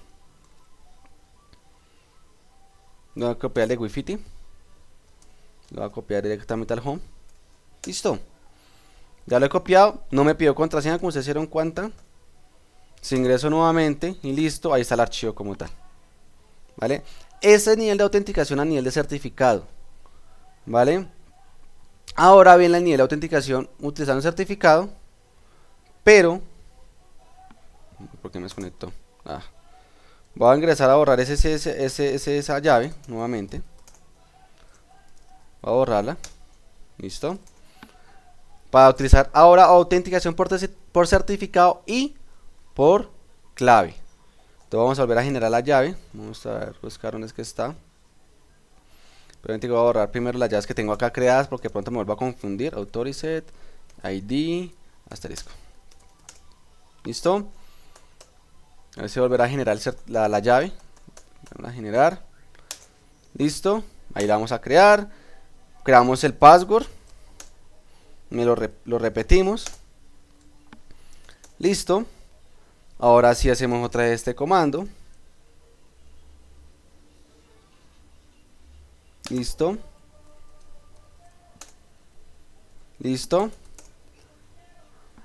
Voy a copiar de Wi-Fi. Lo voy a copiar directamente al home. Listo. Ya lo he copiado. No me pidió contraseña como se hicieron cuenta. Si ingreso nuevamente y listo, ahí está el archivo como tal. ¿Vale? Ese nivel de autenticación a nivel de certificado. ¿Vale? Ahora viene el nivel de autenticación utilizando el certificado. Pero... ¿Por qué me desconectó? Ah. Voy a ingresar a borrar ese, ese, esa llave nuevamente. Voy a borrarla. Listo para utilizar ahora autenticación por, por certificado y por clave. Entonces vamos a volver a generar la llave. Vamos a ver, buscar dónde es que está. Pero voy a borrar primero las llaves que tengo acá creadas porque pronto me vuelvo a confundir. Autoriset, ID, asterisco. ¿Listo? A ver si volverá a generar la, la llave. Vamos a generar. Listo. Ahí la vamos a crear. Creamos el password me lo, lo repetimos listo ahora sí hacemos otra vez este comando listo listo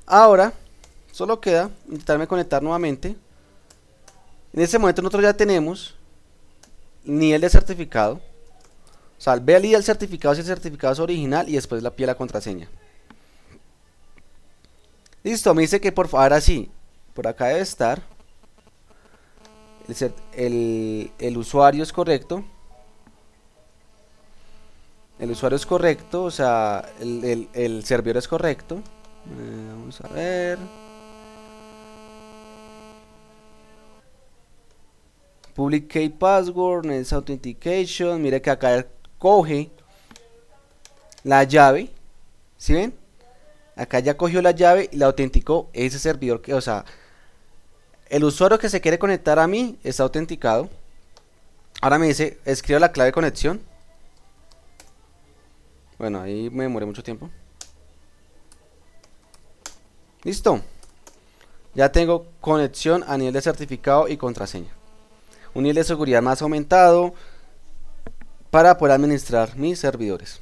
ahora solo queda intentarme conectar nuevamente en este momento nosotros ya tenemos nivel de certificado o sea, ve al certificado si el certificado es original y después la pie la contraseña Listo, me dice que por favor, ahora sí, por acá debe estar. El, el, usuario es correcto. El usuario es correcto, o sea, el, el servidor es correcto. Eh, vamos a ver. Public key password, authentication. Mire que acá coge la llave. ¿Sí ven? Acá ya cogió la llave y la autenticó ese servidor que, o sea, el usuario que se quiere conectar a mí está autenticado. Ahora me dice, escribo la clave de conexión. Bueno, ahí me demoré mucho tiempo. Listo. Ya tengo conexión a nivel de certificado y contraseña. Un nivel de seguridad más aumentado para poder administrar mis servidores.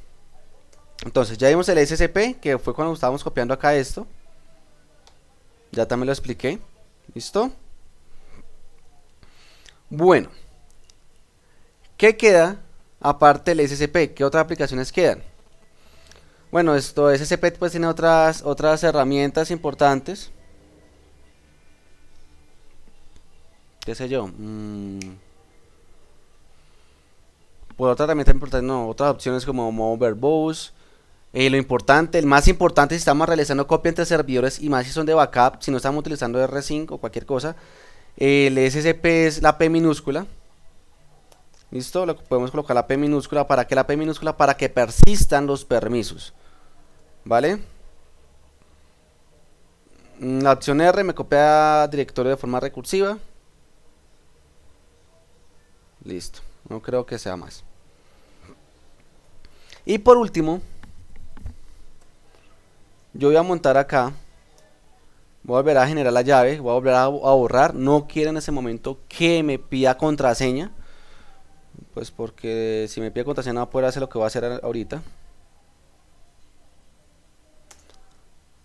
Entonces, ya vimos el SCP, que fue cuando estábamos copiando acá esto. Ya también lo expliqué. ¿Listo? Bueno. ¿Qué queda aparte del SCP? ¿Qué otras aplicaciones quedan? Bueno, esto SCP pues tiene otras, otras herramientas importantes. ¿Qué sé yo? Mm. Por otra herramienta importante, no, otras opciones como mover verbose, eh, lo importante, el más importante si estamos realizando copia entre servidores y más si son de backup, si no estamos utilizando R5 o cualquier cosa, el SSP es la P minúscula. ¿Listo? Lo podemos colocar la P minúscula. ¿Para que la P minúscula? Para que persistan los permisos. ¿Vale? Mm, la opción R me copia directorio de forma recursiva. Listo. No creo que sea más. Y por último, yo voy a montar acá voy a volver a generar la llave, voy a volver a, borrar, no quiero en ese momento que me pida contraseña, pues porque si me pide contraseña no poder hacer lo que voy a hacer ahorita.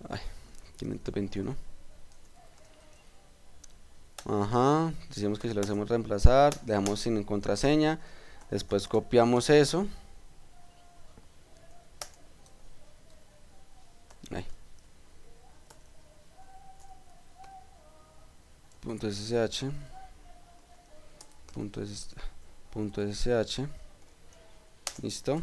Ay, 521. Ajá, decimos que si lo hacemos reemplazar, dejamos sin contraseña, después copiamos eso. punto ssh punto, punto ssh listo.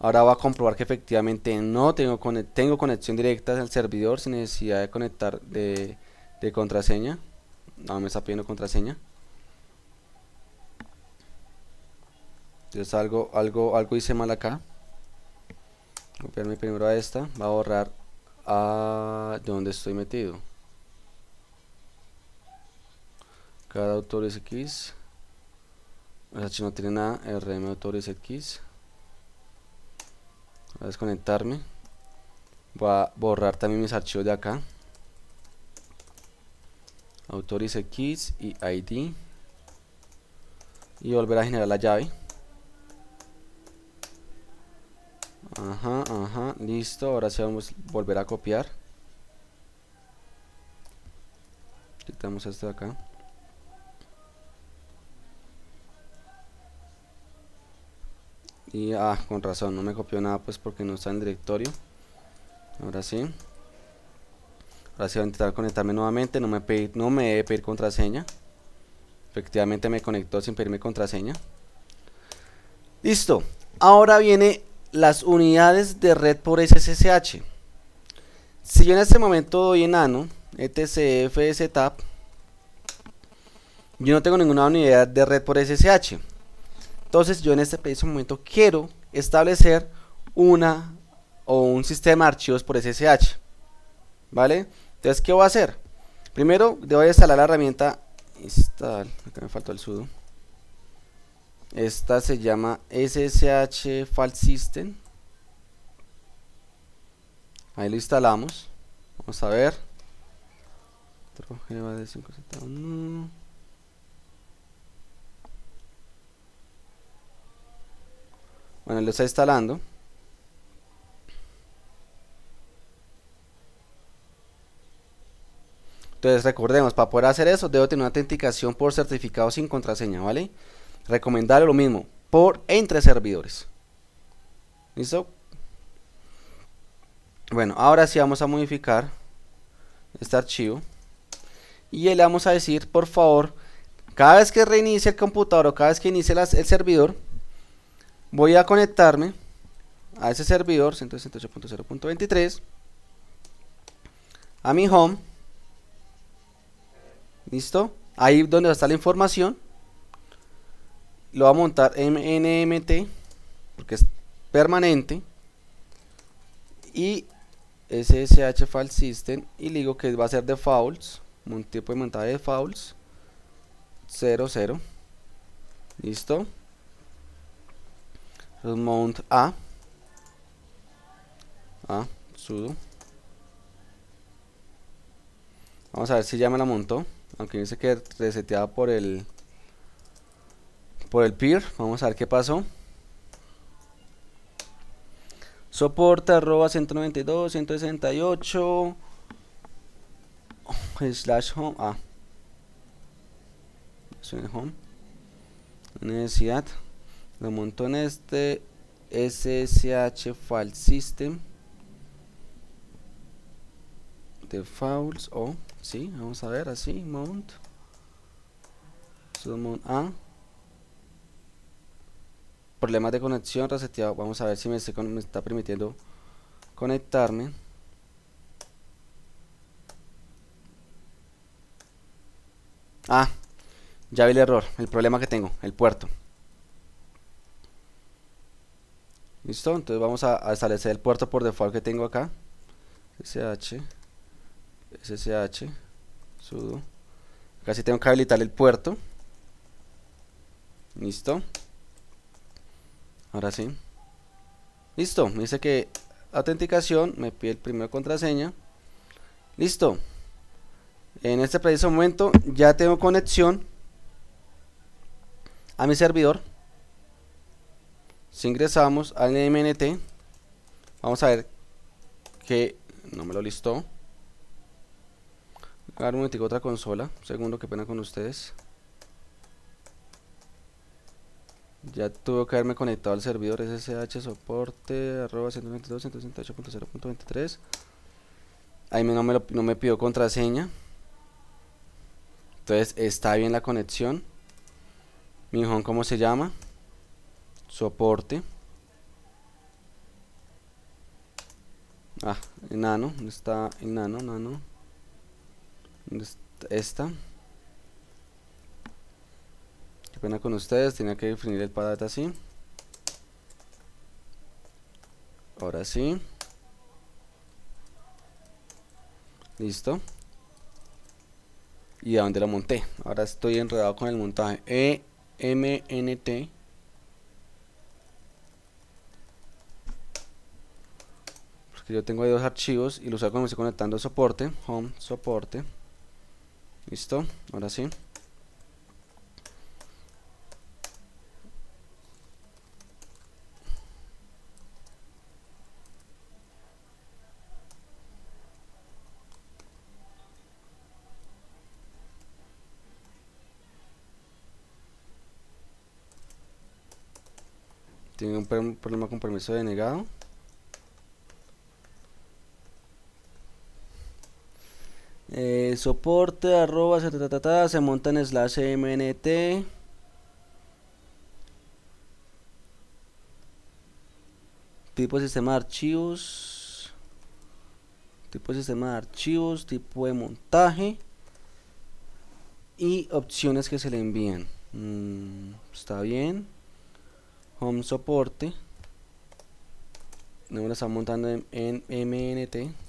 Ahora va a comprobar que efectivamente no tengo, tengo conexión directa al servidor sin necesidad de conectar de, de contraseña. No me está pidiendo contraseña. Entonces algo algo algo hice mal acá. Copiarme primero a esta va a borrar a donde estoy metido. Cada autores X. H no tiene nada. Rm autores X. Voy a desconectarme. Voy a borrar también mis archivos de acá autores X y ID y volver a generar la llave. Ajá, ajá, listo. Ahora sí vamos a volver a copiar. Quitamos esto de acá. Y ah con razón no me copió nada pues porque no está en directorio. Ahora sí ahora sí voy a intentar conectarme nuevamente no me pedir, no me debe pedir contraseña. Efectivamente me conectó sin pedirme contraseña. Listo. Ahora viene las unidades de red por SSH si yo en este momento doy enano etc setup yo no tengo ninguna unidad de red por SSH entonces yo en este preciso momento quiero establecer una o un sistema de archivos por SSH. ¿Vale? Entonces, ¿qué voy a hacer? Primero, debo instalar la herramienta install, acá me faltó el sudo. Esta se llama SSH File System. Ahí lo instalamos. Vamos a ver. Bueno, lo está instalando. Entonces recordemos, para poder hacer eso debo tener una autenticación por certificado sin contraseña, ¿vale? Recomendar lo mismo, por entre servidores. ¿Listo? Bueno, ahora sí vamos a modificar este archivo. Y le vamos a decir, por favor, cada vez que reinicie el computador o cada vez que inicie el servidor, voy a conectarme a ese servidor 168.0.23 a mi home listo ahí donde está la información. Lo voy a montar en nmt porque es permanente. Y ssh file system y digo que va a ser defaults un tipo de montaje de defaults 00 listo mount a. A sudo. Vamos a ver si ya me la montó aunque dice que reseteada por el por el peer. Vamos a ver qué pasó. Soporte arroba 192 168 slash home. Ah. Home. Necesidad. Lo monto en este SSH file system. Defaults o sí, vamos a ver así mount mount a problemas de conexión reseteado. Vamos a ver si me, me está permitiendo conectarme. Ah ya vi el error el problema que tengo el puerto. Listo entonces vamos a, establecer el puerto por default que tengo acá sh ssh sudo acá sí tengo que habilitar el puerto listo ahora sí listo me dice que autenticación me pide el primero contraseña Listo. En este preciso momento ya tengo conexión a mi servidor. Si ingresamos al MNT, vamos a ver que no me lo listó. A dar un momentico otra consola. segundo, que pena con ustedes. Ya tuve que haberme conectado al servidor SSH soporte arroba 192.168.0.23 Ahí no me, no me pidió contraseña. Entonces está bien la conexión. Mi home, ¿cómo se llama? Soporte. Ah, enano. ¿Dónde está enano? Nano. ¿Dónde está esta? Qué pena con ustedes. Tenía que definir el padat así. Ahora sí. Listo. ¿Y a dónde lo monté? Ahora estoy enredado con el montaje. EMNT. Porque yo tengo ahí dos archivos y los hago me estoy conectando soporte. Home, soporte. Listo. Ahora sí. Tiene un problema con permiso denegado. Eh, soporte arroba se, se monta en slash mnt tipo de sistema de archivos. Tipo de sistema de archivos tipo de montaje. Y opciones que se le envían. Mm, está bien. Home soporte. No me lo está montando en, MNT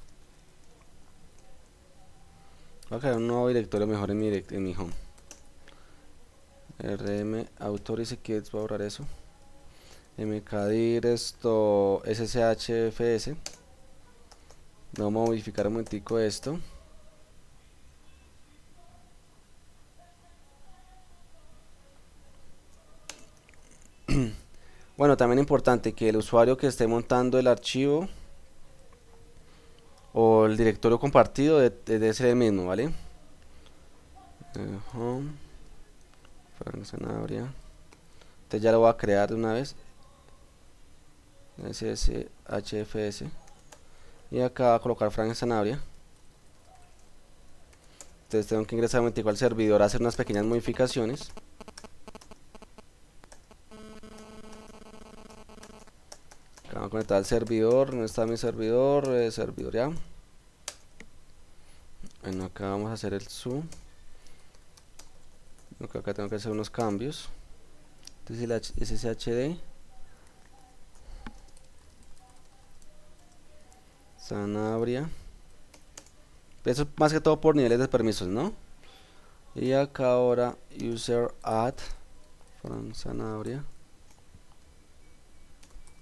voy a crear un nuevo directorio mejor en mi, en mi home. Rm autor y si quieres voy a borrar eso. Mkdir esto sshfs vamos a modificar un momentico esto. Bueno, también importante que el usuario que esté montando el archivo o el directorio compartido ser el mismo, ¿vale? Home, Entonces ya lo voy a crear de una vez. SSHFS. Y acá voy a colocar Frank Sanabria. Entonces tengo que ingresar al servidor a hacer unas pequeñas modificaciones. Vamos a conectar al servidor. ¿Dónde está mi servidor? Eh, servidor ya. Bueno, acá vamos a hacer el zoom. Acá, acá tengo que hacer unos cambios. Entonces el SSHD. Sanabria. Eso más que todo por niveles de permisos, ¿no? Y acá ahora user add from Sanabria.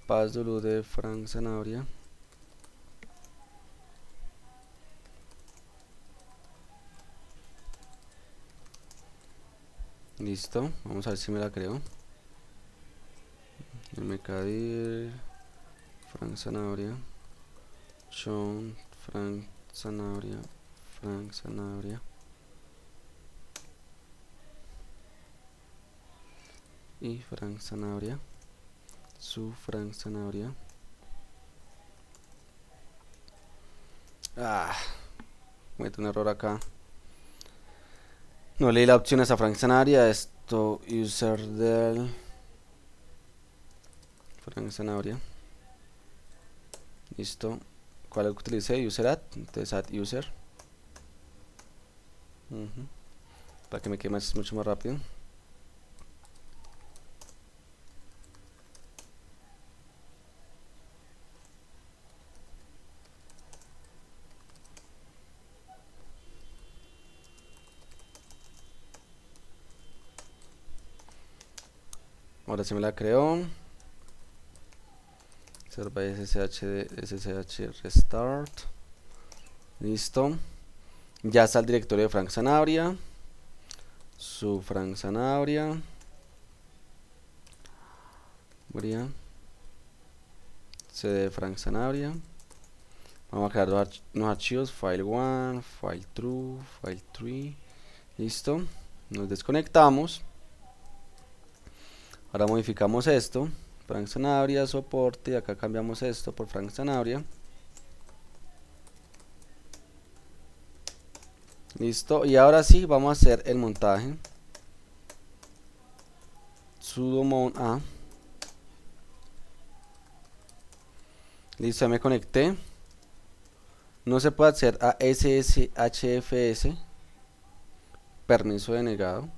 Paz Dulu de Frank Zanabria. Listo, vamos a ver si me la creo. Mkdir, Frank Zanabria, Sean, Frank Zanabria, Frank Zanabria. Y Frank Zanabria su Frank Zanahoria. Ah, meto un error acá. No leí la opción a Frank Zanahoria. Esto, user del Frank Zanahoria. Listo. ¿Cuál es que utilicé? User add. Entonces add user. Para que me quede mucho más rápido. Ahora sí me la creó. Serva SSH, SSH restart. Listo. Ya está el directorio de Frank Sanabria. Su Frank Sanabria. CD Frank Sanabria. Vamos a crear los, archivos, file 1, file true, file 3. Listo. Nos desconectamos. Ahora modificamos esto. Frank Sanabria, soporte. Acá cambiamos esto por Frank Sanabria. Listo. Y ahora sí, vamos a hacer el montaje. sudo mount a. Listo, ya me conecté. No se puede hacer a SSHFS. Permiso denegado.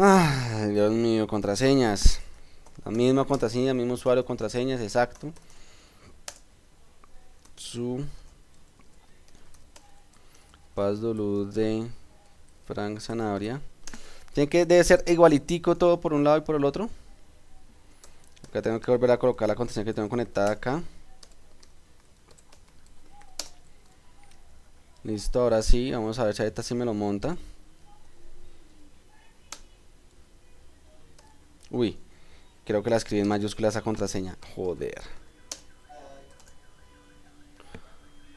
Ay, Dios mío, contraseñas. La misma contraseña, mismo usuario, contraseñas, exacto. Su luz de Frank Sanabria. Tiene que debe ser igualitico todo por un lado y por el otro. Acá tengo que volver a colocar la contraseña que tengo conectada acá. Listo, ahora sí, vamos a ver si ahorita sí me lo monta. Uy, creo que la escribí en mayúsculas esa contraseña. Joder.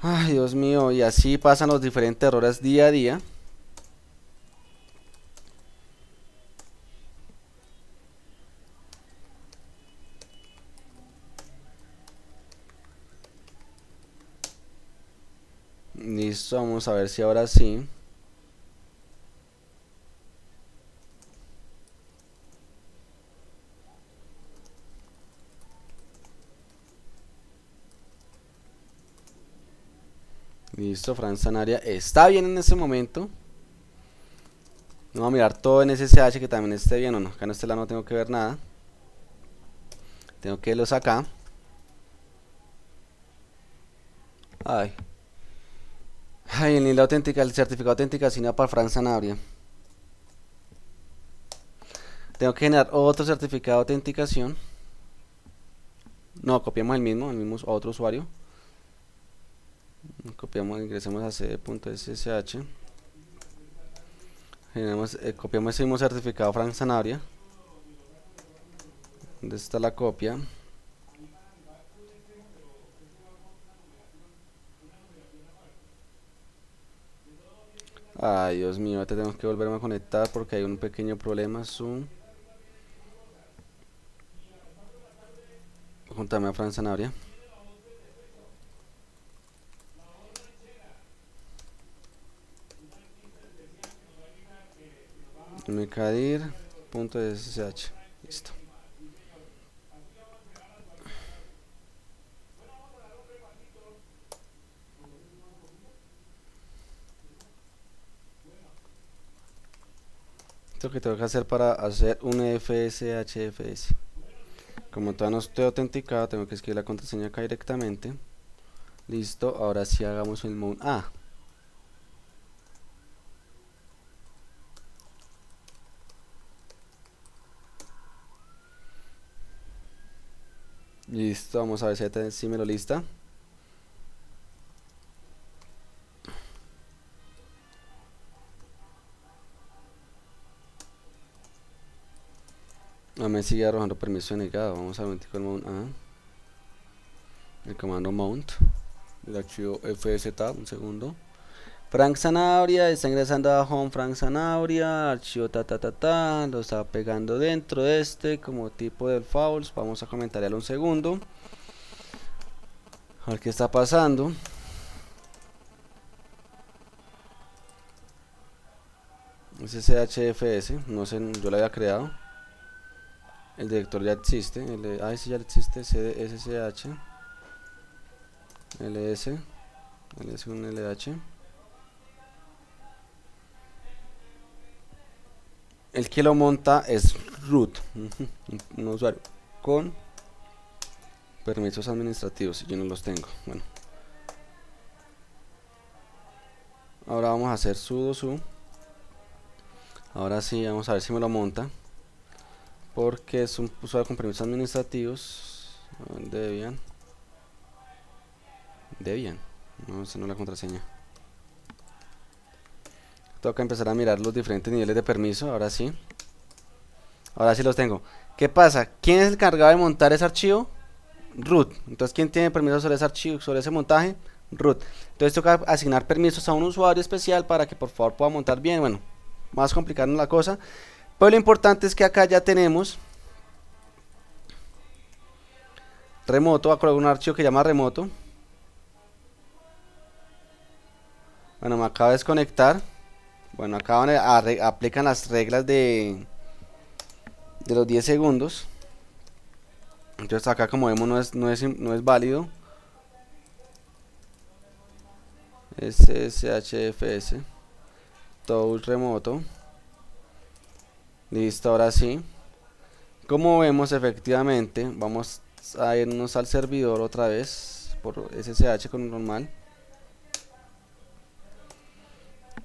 Ay, Dios mío, y así pasan los diferentes errores día a día. Listo, vamos a ver si ahora sí. Listo, Fran Sanaria está bien en ese momento. Vamos a mirar todo en SSH que también esté bien o no. Acá en este lado no tengo que ver nada. Tengo que irlos acá. Ay, Ay, el la auténtica, el certificado de autenticación para Fran Sanabria. Tengo que generar otro certificado de autenticación. No, copiamos el mismo, el mismo otro usuario. Copiamos, ingresemos a c.ssh. Generamos, eh, copiamos ese mismo certificado Fran Sanabria. ¿Dónde está la copia? Ay, Dios mío, tenemos que volverme a conectar porque hay un pequeño problema. Zoom. Juntame a Fran Zanabria. mcadir.ssh. Listo. que tengo que hacer para hacer un FSHFS como todavía no estoy autenticado tengo que escribir la contraseña acá directamente listo, ahora sí hagamos el mount A listo, vamos a ver si me lo lista No me sigue arrojando permiso negado. Vamos a ver el mount A. El comando mount. El archivo fz un segundo. Frank Zanabria está ingresando a home Frank Zanabria, archivo ta ta ta ta, lo está pegando dentro de este como tipo de false. Vamos a comentarle un segundo. A ver qué está pasando. SSHFS, no sé, yo lo había creado el director ya existe el, ah, ese ya existe SSH ls ls un lh el que lo monta es root un usuario con permisos administrativos yo no los tengo bueno ahora vamos a hacer sudo su ahora sí vamos a ver si me lo monta porque es un usuario con permisos administrativos Debian Debian. No, esa no es la contraseña. Toca empezar a mirar los diferentes niveles de permiso. Ahora sí. Ahora sí los tengo. ¿Qué pasa? ¿Quién es el encargado de montar ese archivo? Root. Entonces, ¿quién tiene permiso sobre ese archivo, sobre ese montaje? Root. Entonces, toca asignar permisos a un usuario especial para que por favor pueda montar bien. Bueno, más complicada la cosa. Pero lo importante es que acá ya tenemos remoto. Acá un archivo que llama remoto. Bueno, me acaba de desconectar. Bueno, acá aplican las reglas de de los 10 segundos. Entonces acá como vemos no es, no es, no es válido. SSHFS touch remoto. Listo ahora sí. Como vemos efectivamente vamos a irnos al servidor otra vez por SSH con normal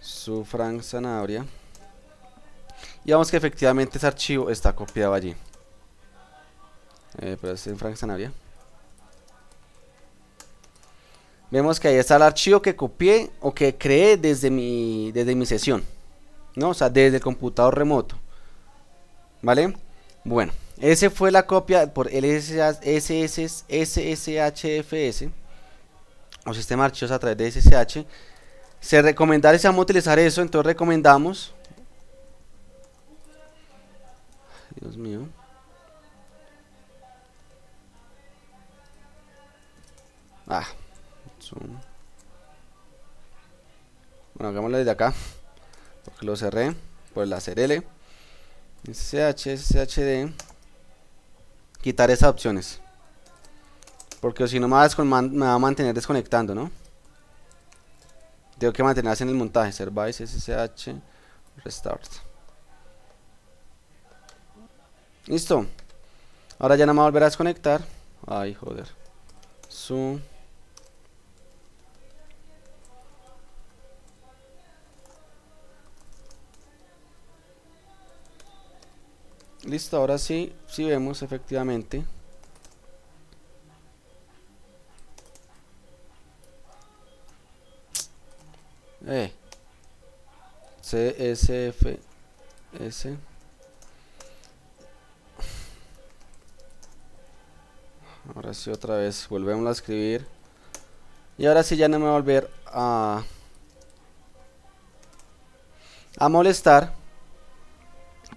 su Frank Zanabria y vemos que efectivamente ese archivo está copiado allí eh, pero es en Frank vemos que ahí está el archivo que copié o que creé desde mi, desde mi sesión ¿no? o sea desde el computador remoto ¿vale? bueno, ese fue la copia por SSHFS o sistema de archivos a través de SSH se recomendaría si vamos a utilizar eso entonces recomendamos Dios mío. Ah, Bueno, hagámoslo desde acá. Porque lo cerré. Por la CRL. SSH, SSHD. Quitar esas opciones. Porque si no me va, a mantener desconectando, ¿no? Tengo que mantenerse en el montaje. Service, SSH, Restart. Listo. Ahora ya no me va a volver a desconectar. Ay, joder. Zoom. Listo, ahora sí, sí vemos efectivamente. Eh. CSF S ahora sí otra vez volvemos a escribir. Y ahora sí ya no me va a volver a a molestar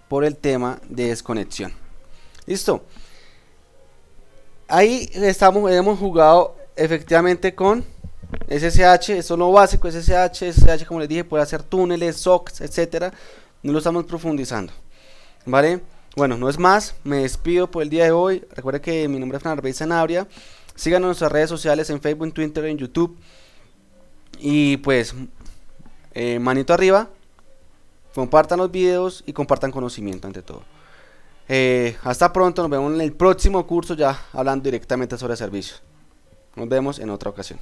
por el tema de desconexión. Listo. Ahí estamos hemos jugado efectivamente con SSH, eso es lo básico, SSH, SSH como les dije puede hacer túneles, SOCs, etcétera no lo estamos profundizando vale bueno, no es más, me despido por el día de hoy. Recuerden que mi nombre es Fernando Sanabria. Síganos en nuestras redes sociales en Facebook, en Twitter, en YouTube. Y pues, eh, manito arriba. Compartan los videos y compartan conocimiento ante todo. Eh, hasta pronto, nos vemos en el próximo curso ya hablando directamente sobre servicios. Nos vemos en otra ocasión.